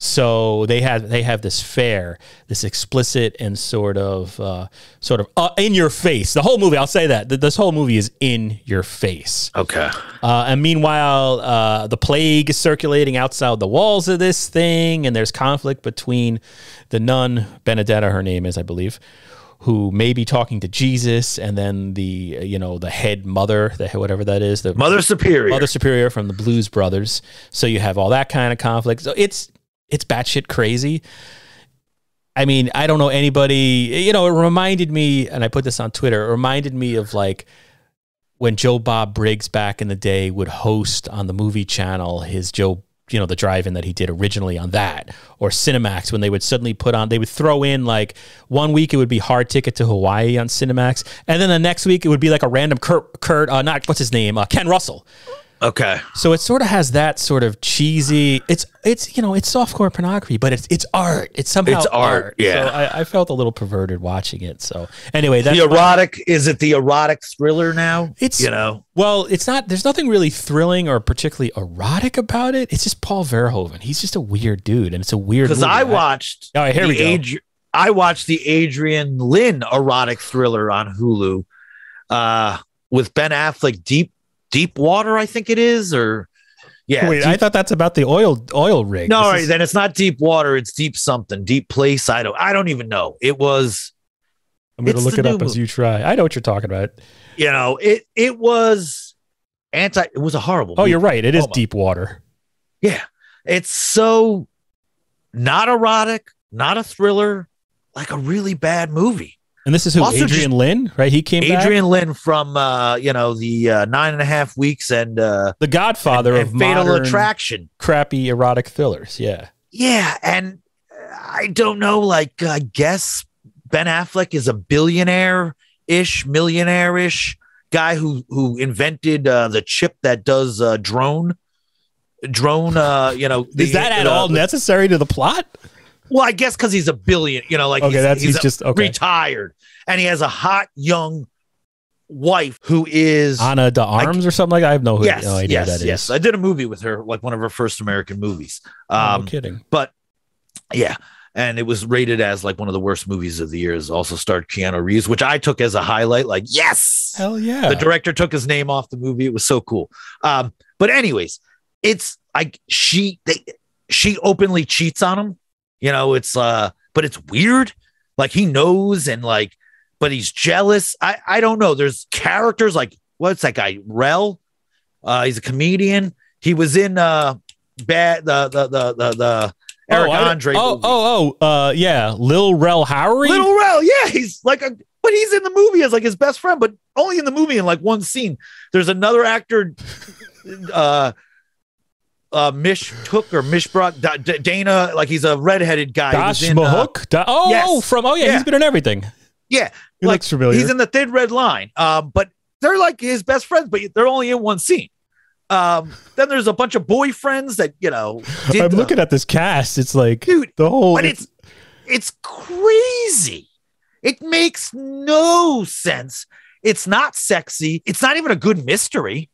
So they have they have this fair, this explicit and sort of uh, sort of uh, in your face. The whole movie, I'll say that th- this whole movie is in your face. Okay. Uh, and meanwhile, uh, the plague is circulating outside the walls of this thing, and there's conflict between the nun Benedetta, her name is, I believe, who may be talking to Jesus, and then the uh, you know the head mother, the whatever that is, the Mother Superior. Mother Superior from the Blues Brothers. So you have all that kind of conflict. So it's it's batshit crazy. I mean, I don't know anybody. You know, it reminded me, and I put this on Twitter. It reminded me of like when Joe Bob Briggs back in the day would host on the movie channel his Joe, you know, the drive-in that he did originally on that, or Cinemax when they would suddenly put on, they would throw in like one week it would be Hard Ticket to Hawaii on Cinemax, and then the next week it would be like a random Kurt, Kurt, uh, not what's his name, uh, Ken Russell. Okay. So it sort of has that sort of cheesy. It's it's you know it's softcore pornography, but it's it's art. It's somehow It's art, yeah. So I, I felt a little perverted watching it. So anyway, that's the my- erotic is it the erotic thriller now? It's you know well, it's not. There's nothing really thrilling or particularly erotic about it. It's just Paul Verhoeven. He's just a weird dude, and it's a weird. because. I watched. All right, here we go. Adri- I watched the Adrian Lyne erotic thriller on Hulu, uh, with Ben Affleck. Deep Deep Water, I think it is, or yeah. Wait, Deep- I thought that's about the oil oil rig. no, right, is- then it's not Deep Water. It's Deep something, Deep Place. I don't. I don't even know. It was. I'm to look it up new as you try. I know what you're talking about. You know, it. It was anti. It was a horrible. Oh, movie. you're right. It is Oh deep water. Yeah. It's so not erotic, not a thriller, like a really bad movie. And this is who? Also Adrian just- Lyne, right? He came back. Adrian Lyne from uh, you know, the uh, nine and a half weeks and uh the Godfather and of Fatal Attraction. crappy erotic thrillers. Yeah. Yeah, and I don't know, like I guess Ben Affleck is a billionaire ish, millionaire ish guy who who invented uh, the chip that does uh, drone drone uh you know Is the- that at uh, all necessary to the plot? Well, I guess because he's a billion, you know, like Okay, he's, that's- he's a- just- okay. retired, and he has a hot young wife who is Ana de Armas or something like that? I have no, yes, no idea yes, what that is. yes. I did a movie with her, like one of her first American movies. Um, no kidding. but yeah, and it was rated as like one of the worst movies of the year. It also starred Keanu Reeves, which I took as a highlight. Like, yes, Hell yeah. the director took his name off the movie. It was so cool. Um, but anyways, it's like she they she openly cheats on him. You know, it's uh, but it's weird. Like he knows and like, but he's jealous. I I don't know. There's characters like what's that guy? Rel. Uh, he's a comedian. He was in uh, bad the the the the the Eric oh, Andre. Oh, movie. oh, oh, uh, yeah. Lil Rel Howery. Little Rel, yeah, he's like a, but he's in the movie as like his best friend, but only in the movie in like one scene. There's another actor, uh, uh, Mish Took or Mish brought Da- Da- Dana, like he's a redheaded guy. Dash in, uh, Mihok. Da- oh, yes. from oh yeah, Yeah. he's been in everything. yeah, He like looks familiar. he's in the Thin Red Line. Um, but they're like his best friends, but they're only in one scene. Um, then there's a bunch of boyfriends that you know. did I'm looking at this cast. It's like Dude, the whole. but it's it's crazy. It makes no sense. It's not sexy. It's not even a good mystery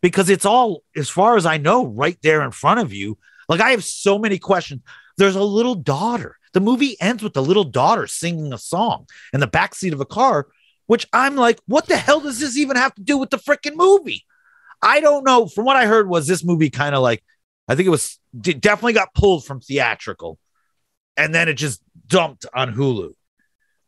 because it's all, as far as I know, right there in front of you. Like I have so many questions. There's a little daughter. The movie ends with the little daughter singing a song in the backseat of a car, which I'm like, what the hell does this even have to do with the freaking movie? I don't know. From what I heard, was this movie kind of like, I think it was definitely got pulled from theatrical and then it just dumped on Hulu.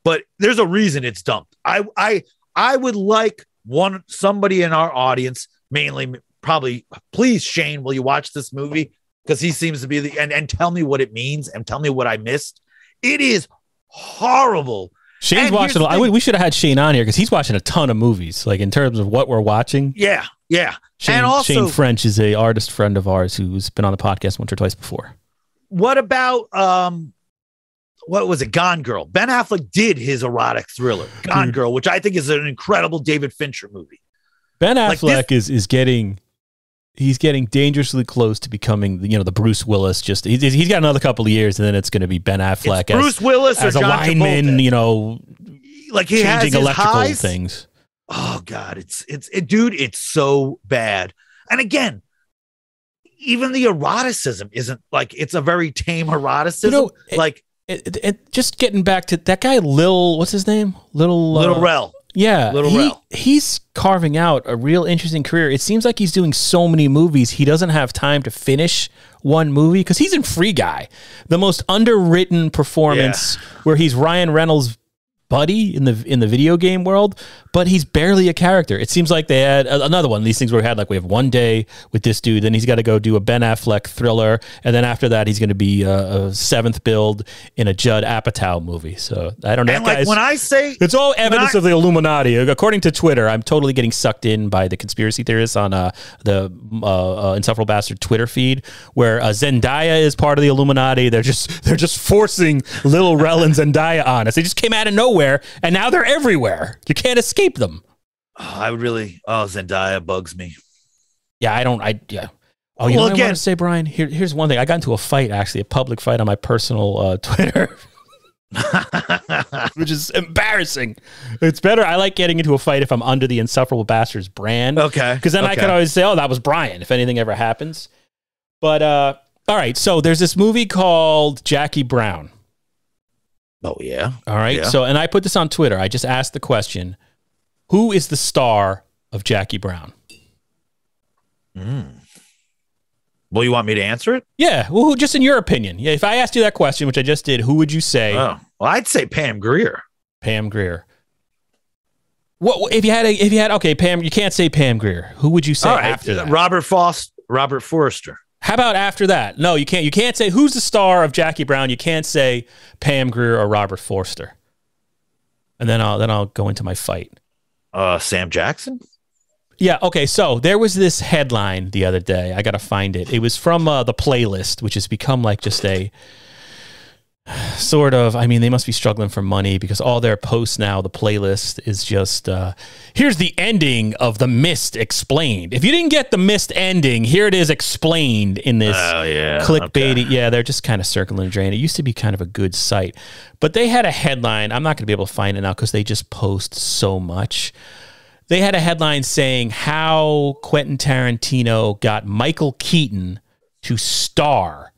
But there's a reason it's dumped. I I I would like one somebody in our audience, mainly probably please Shane, will you watch this movie? Because he seems to be the and, and tell me what it means and tell me what I missed. It is horrible. Shane's and watching. I, we should have had Shane on here because he's watching a ton of movies. Like in terms of what we're watching. Yeah, yeah. Shane, and also, Shane French is a artist friend of ours who's been on the podcast once or twice before. what about um what was it gone girl ben affleck did his erotic thriller gone Dude. girl which i think is an incredible david fincher movie Ben Like Affleck this- is is getting he's getting dangerously close to becoming you know the Bruce Willis. Just he's, he's got another couple of years, and then it's going to be Ben Affleck it's bruce willis as, a lineman. Travolta. You know, like he changing electrical highs. things. oh god it's it's it, dude it's so bad and again even the eroticism isn't like it's a very tame eroticism You know, like It, it, it- just getting back to that guy, Lil. What's his name? Little little uh, rel Yeah, Little he, Rel. he's carving out a real interesting career. It seems like he's doing so many movies, he doesn't have time to finish one movie because he's in Free Guy, the most underwritten performance where he's Ryan Reynolds' buddy in the in the video game world, but he's barely a character. It seems like they had another one of these things where we had like we have one day with this dude, then he's got to go do a Ben Affleck thriller, and then after that he's going to be a, a seventh billed in a Judd Apatow movie. So I don't know. and like when i say it's all evidence I- of the Illuminati. According to Twitter, I'm totally getting sucked in by the conspiracy theorists on uh, the uh, uh, insufferable bastard Twitter feed, where uh, Zendaya is part of the Illuminati. They're just they're just forcing Lil Rel and Zendaya on us. They just came out of nowhere, and now they're everywhere. You can't escape them. oh, i would really oh zendaya bugs me Yeah, I don't. I yeah. Oh, you Well, know what I again- want to say, Brian? Here, here's one thing. I got into a fight, actually, a public fight on my personal uh, Twitter, which is embarrassing. It's better. I like getting into a fight if I'm under the Insufferable Bastards brand. Okay. Because then I can always say, oh, that was Brian, if anything ever happens. But, uh, all right. So there's this movie called Jackie Brown. Oh yeah. All right. Yeah. So, and I put this on Twitter. I just asked the question Who is the star of Jackie Brown? Hmm. Well, you want me to answer it? Yeah. Well, who, just in your opinion. Yeah. If I asked you that question, which I just did, who would you say? Oh, well, I'd say Pam Grier. Pam Grier. What if you had a if you had okay Pam? You can't say Pam Grier. Who would you say right, after that? Robert Forster. Robert Forrester. How about after that? No, you can't. You can't say who's the star of Jackie Brown. You can't say Pam Grier or Robert Forster. And then I'll then I'll go into my fight. Uh, Sam Jackson. Yeah. Okay. So there was this headline the other day. I got to find it. It was from uh, the playlist, which has become like just a sort of. I mean, they must be struggling for money because all their posts now, the playlist is just uh, here's the ending of the Mist explained. If you didn't get the Mist ending, here it is explained in this Oh yeah. clickbaity. Yeah, they're just kind of circling the drain. It used to be kind of a good site, but they had a headline. I'm not going to be able to find it now because they just post so much. They had a headline saying how Quentin Tarantino got Michael Keaton to star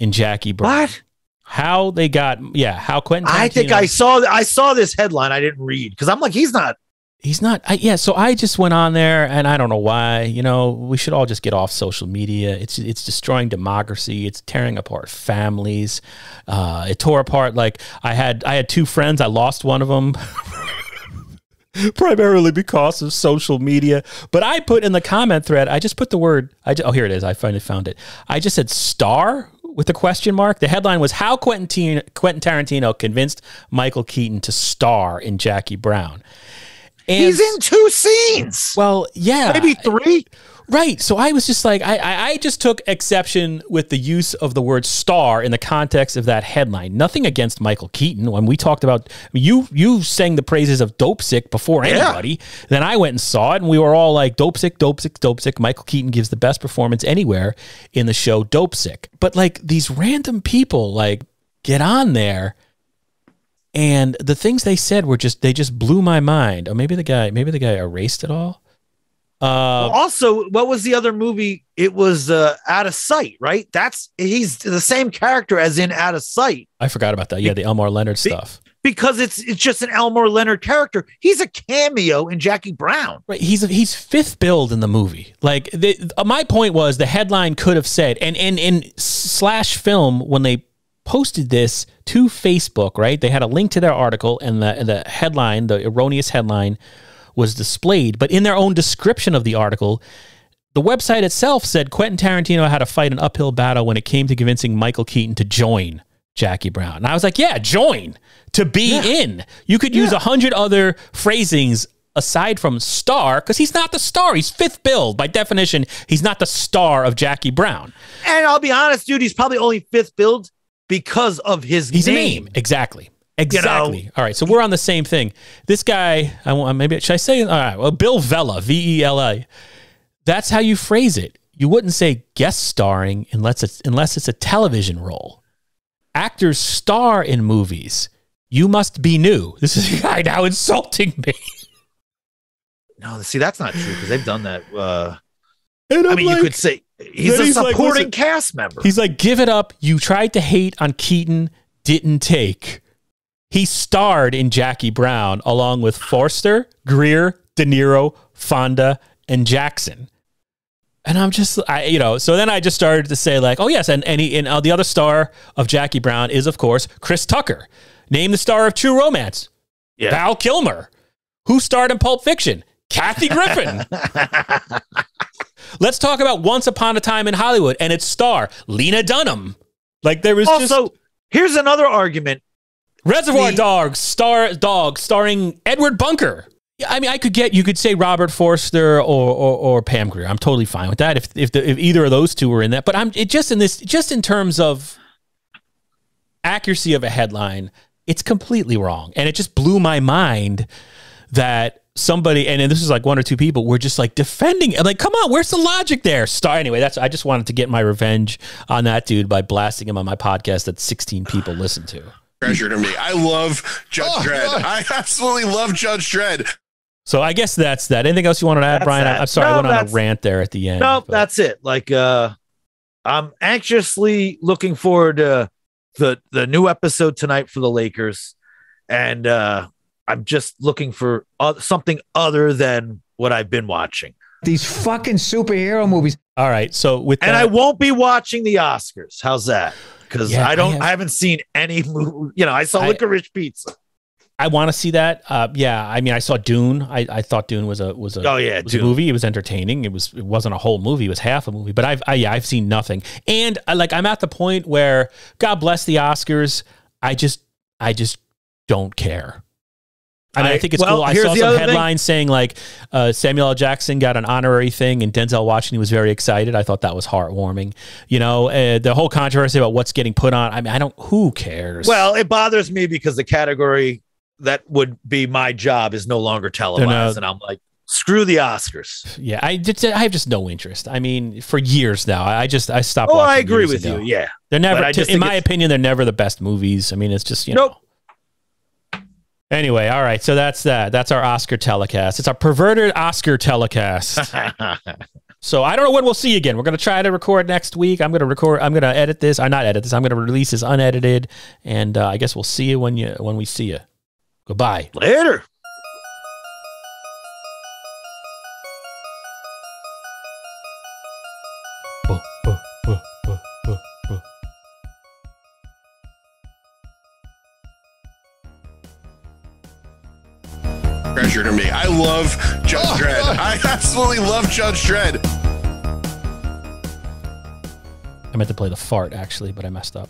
in Jackie Brown. What? How they got? Yeah, how Quentin? Tarantino, I think I saw I saw this headline. I didn't read because I'm like, he's not. He's not. I, yeah. So I just went on there, and I don't know why. You know, we should all just get off social media. It's it's destroying democracy. It's tearing apart families. Uh, it tore apart. Like I had I had two friends. I lost one of them. Primarily because of social media, but I put in the comment thread. I just put the word. I ju- oh here it is. I finally found it. I just said star with a question mark. The headline was how Quentin Quentin Tarantino convinced Michael Keaton to star in Jackie Brown. And He's in two scenes. well, yeah, Maybe three. Right. So I was just like, I, I, I just took exception with the use of the word "star" in the context of that headline. Nothing against Michael Keaton. When we talked about you, you sang the praises of Dope Sick before Yeah. anybody. Then I went and saw it, and we were all like, "Dope Sick, Dope Sick, Dope Sick." Michael Keaton gives the best performance anywhere in the show Dope Sick. But like these random people, like get on there and the things they said were just they just blew my mind. Or maybe the guy maybe the guy erased it all. Uh, also, what was the other movie? It was uh, Out of Sight, right? That's he's the same character as in Out of Sight I forgot about that. Yeah, the Elmore Leonard stuff. because it's it's just an Elmore Leonard character. He's a cameo in Jackie Brown. Right, he's he's fifth billed in the movie. Like the, uh, my point was, the headline could have said, and and in slash film when they posted this to Facebook, right? They had a link to their article, and the the headline, the erroneous headline, was displayed. But in their own description of the article, the website itself said Quentin Tarantino had to fight an uphill battle when it came to convincing Michael Keaton to join Jackie Brown. And I was like, yeah, join to be in. You could use a hundred other phrasings aside from star because he's not the star. He's fifth billed. By definition, he's not the star of Jackie Brown. And I'll be honest, dude, he's probably only fifth billed because of his He's name. name. Exactly. Exactly. All right. So we're on the same thing. This guy, I want maybe should I say all right, well, Bill Vella, V E L A. That's how you phrase it. You wouldn't say guest starring unless it's unless it's a television role. Actors star in movies. You must be new. This is a guy now insulting me. No, see, that's not true because they've done that. Uh, And I mean, like- you could say he's a he's supporting listen- cast member. He's like, give it up. You tried to hate on Keaton, didn't take. He starred in Jackie Brown along with Forster, Grier, De Niro, Fonda, and Jackson. And I'm just, I, you know, so then I just started to say like, oh yes, and and, he, and uh, the other star of Jackie Brown is of course Chris Tucker. Name the star of True Romance. Yeah. Val Kilmer. Who starred in Pulp Fiction? Kathy Griffin. Let's talk about Once Upon a Time in Hollywood and its star, Lena Dunham. Like there was just also, here's another argument. Reservoir the- Dogs, star dog starring Edward Bunker. Yeah, I mean, I could get you could say Robert Forster or or, or Pam Grier. I'm totally fine with that if if, the, if either of those two were in that. But I'm it just in this just in terms of accuracy of a headline, it's completely wrong, and it just blew my mind that somebody, and then this is like one or two people, were just like defending it. Like, come on, where's the logic there? Star. Anyway, that's I just wanted to get my revenge on that dude by blasting him on my podcast that 16 people listen to. Treasure to me. I love Judge Oh, Dredd. God. I absolutely love Judge Dredd. So I guess that's that. Anything else you wanted to add, That's Brian? I, that. I'm sorry, I went on a rant there at the end. No, but- that's it. Like uh I'm anxiously looking forward to the the new episode tonight for the Lakers. And uh I'm just looking for uh, something other than what I've been watching. These fucking superhero movies. all right. So with And that, I won't be watching the Oscars. How's that? Because Yeah, I don't I have- I, haven't seen any movie. You know, I saw I- Licorice Pizza. I want to see that. Uh, yeah, I mean, I saw Dune. I, I thought Dune was a was a Oh, yeah, was a movie. It was entertaining. It was it wasn't a whole movie. It was half a movie. But I've I, yeah I've seen nothing. And I, like I'm at the point where God bless the Oscars. I just I just don't care. I mean, I, I- think it's well, cool. I saw some headlines saying like uh, Samuel L. Jackson got an honorary thing, and Denzel Washington was very excited. I thought that was heartwarming. You know, uh, the whole controversy about what's getting put on. I mean, I don't. Who cares? Well, it bothers me because the category that would be my job is no longer televised, not- and I'm like, screw the Oscars. Yeah, I just I have just no interest. I mean, for years now, I just I stopped. Oh, I agree with ago. you. Yeah, they're never. To- in my opinion, they're never the best movies. I mean, it's just you know. Anyway, all right. So that's that. That's our Oscar telecast. It's our perverted Oscar telecast. so I don't know when we'll see you again. We're gonna try to record next week. I'm gonna record. I'm gonna edit this. I'm not edit this. I'm gonna release this unedited, and uh, I guess we'll see you when you when we see you. Goodbye. Later. Treasure to me. I love Judge Oh, Dredd. God. I absolutely love Judge Dredd. I meant to play the fart actually, but I messed up.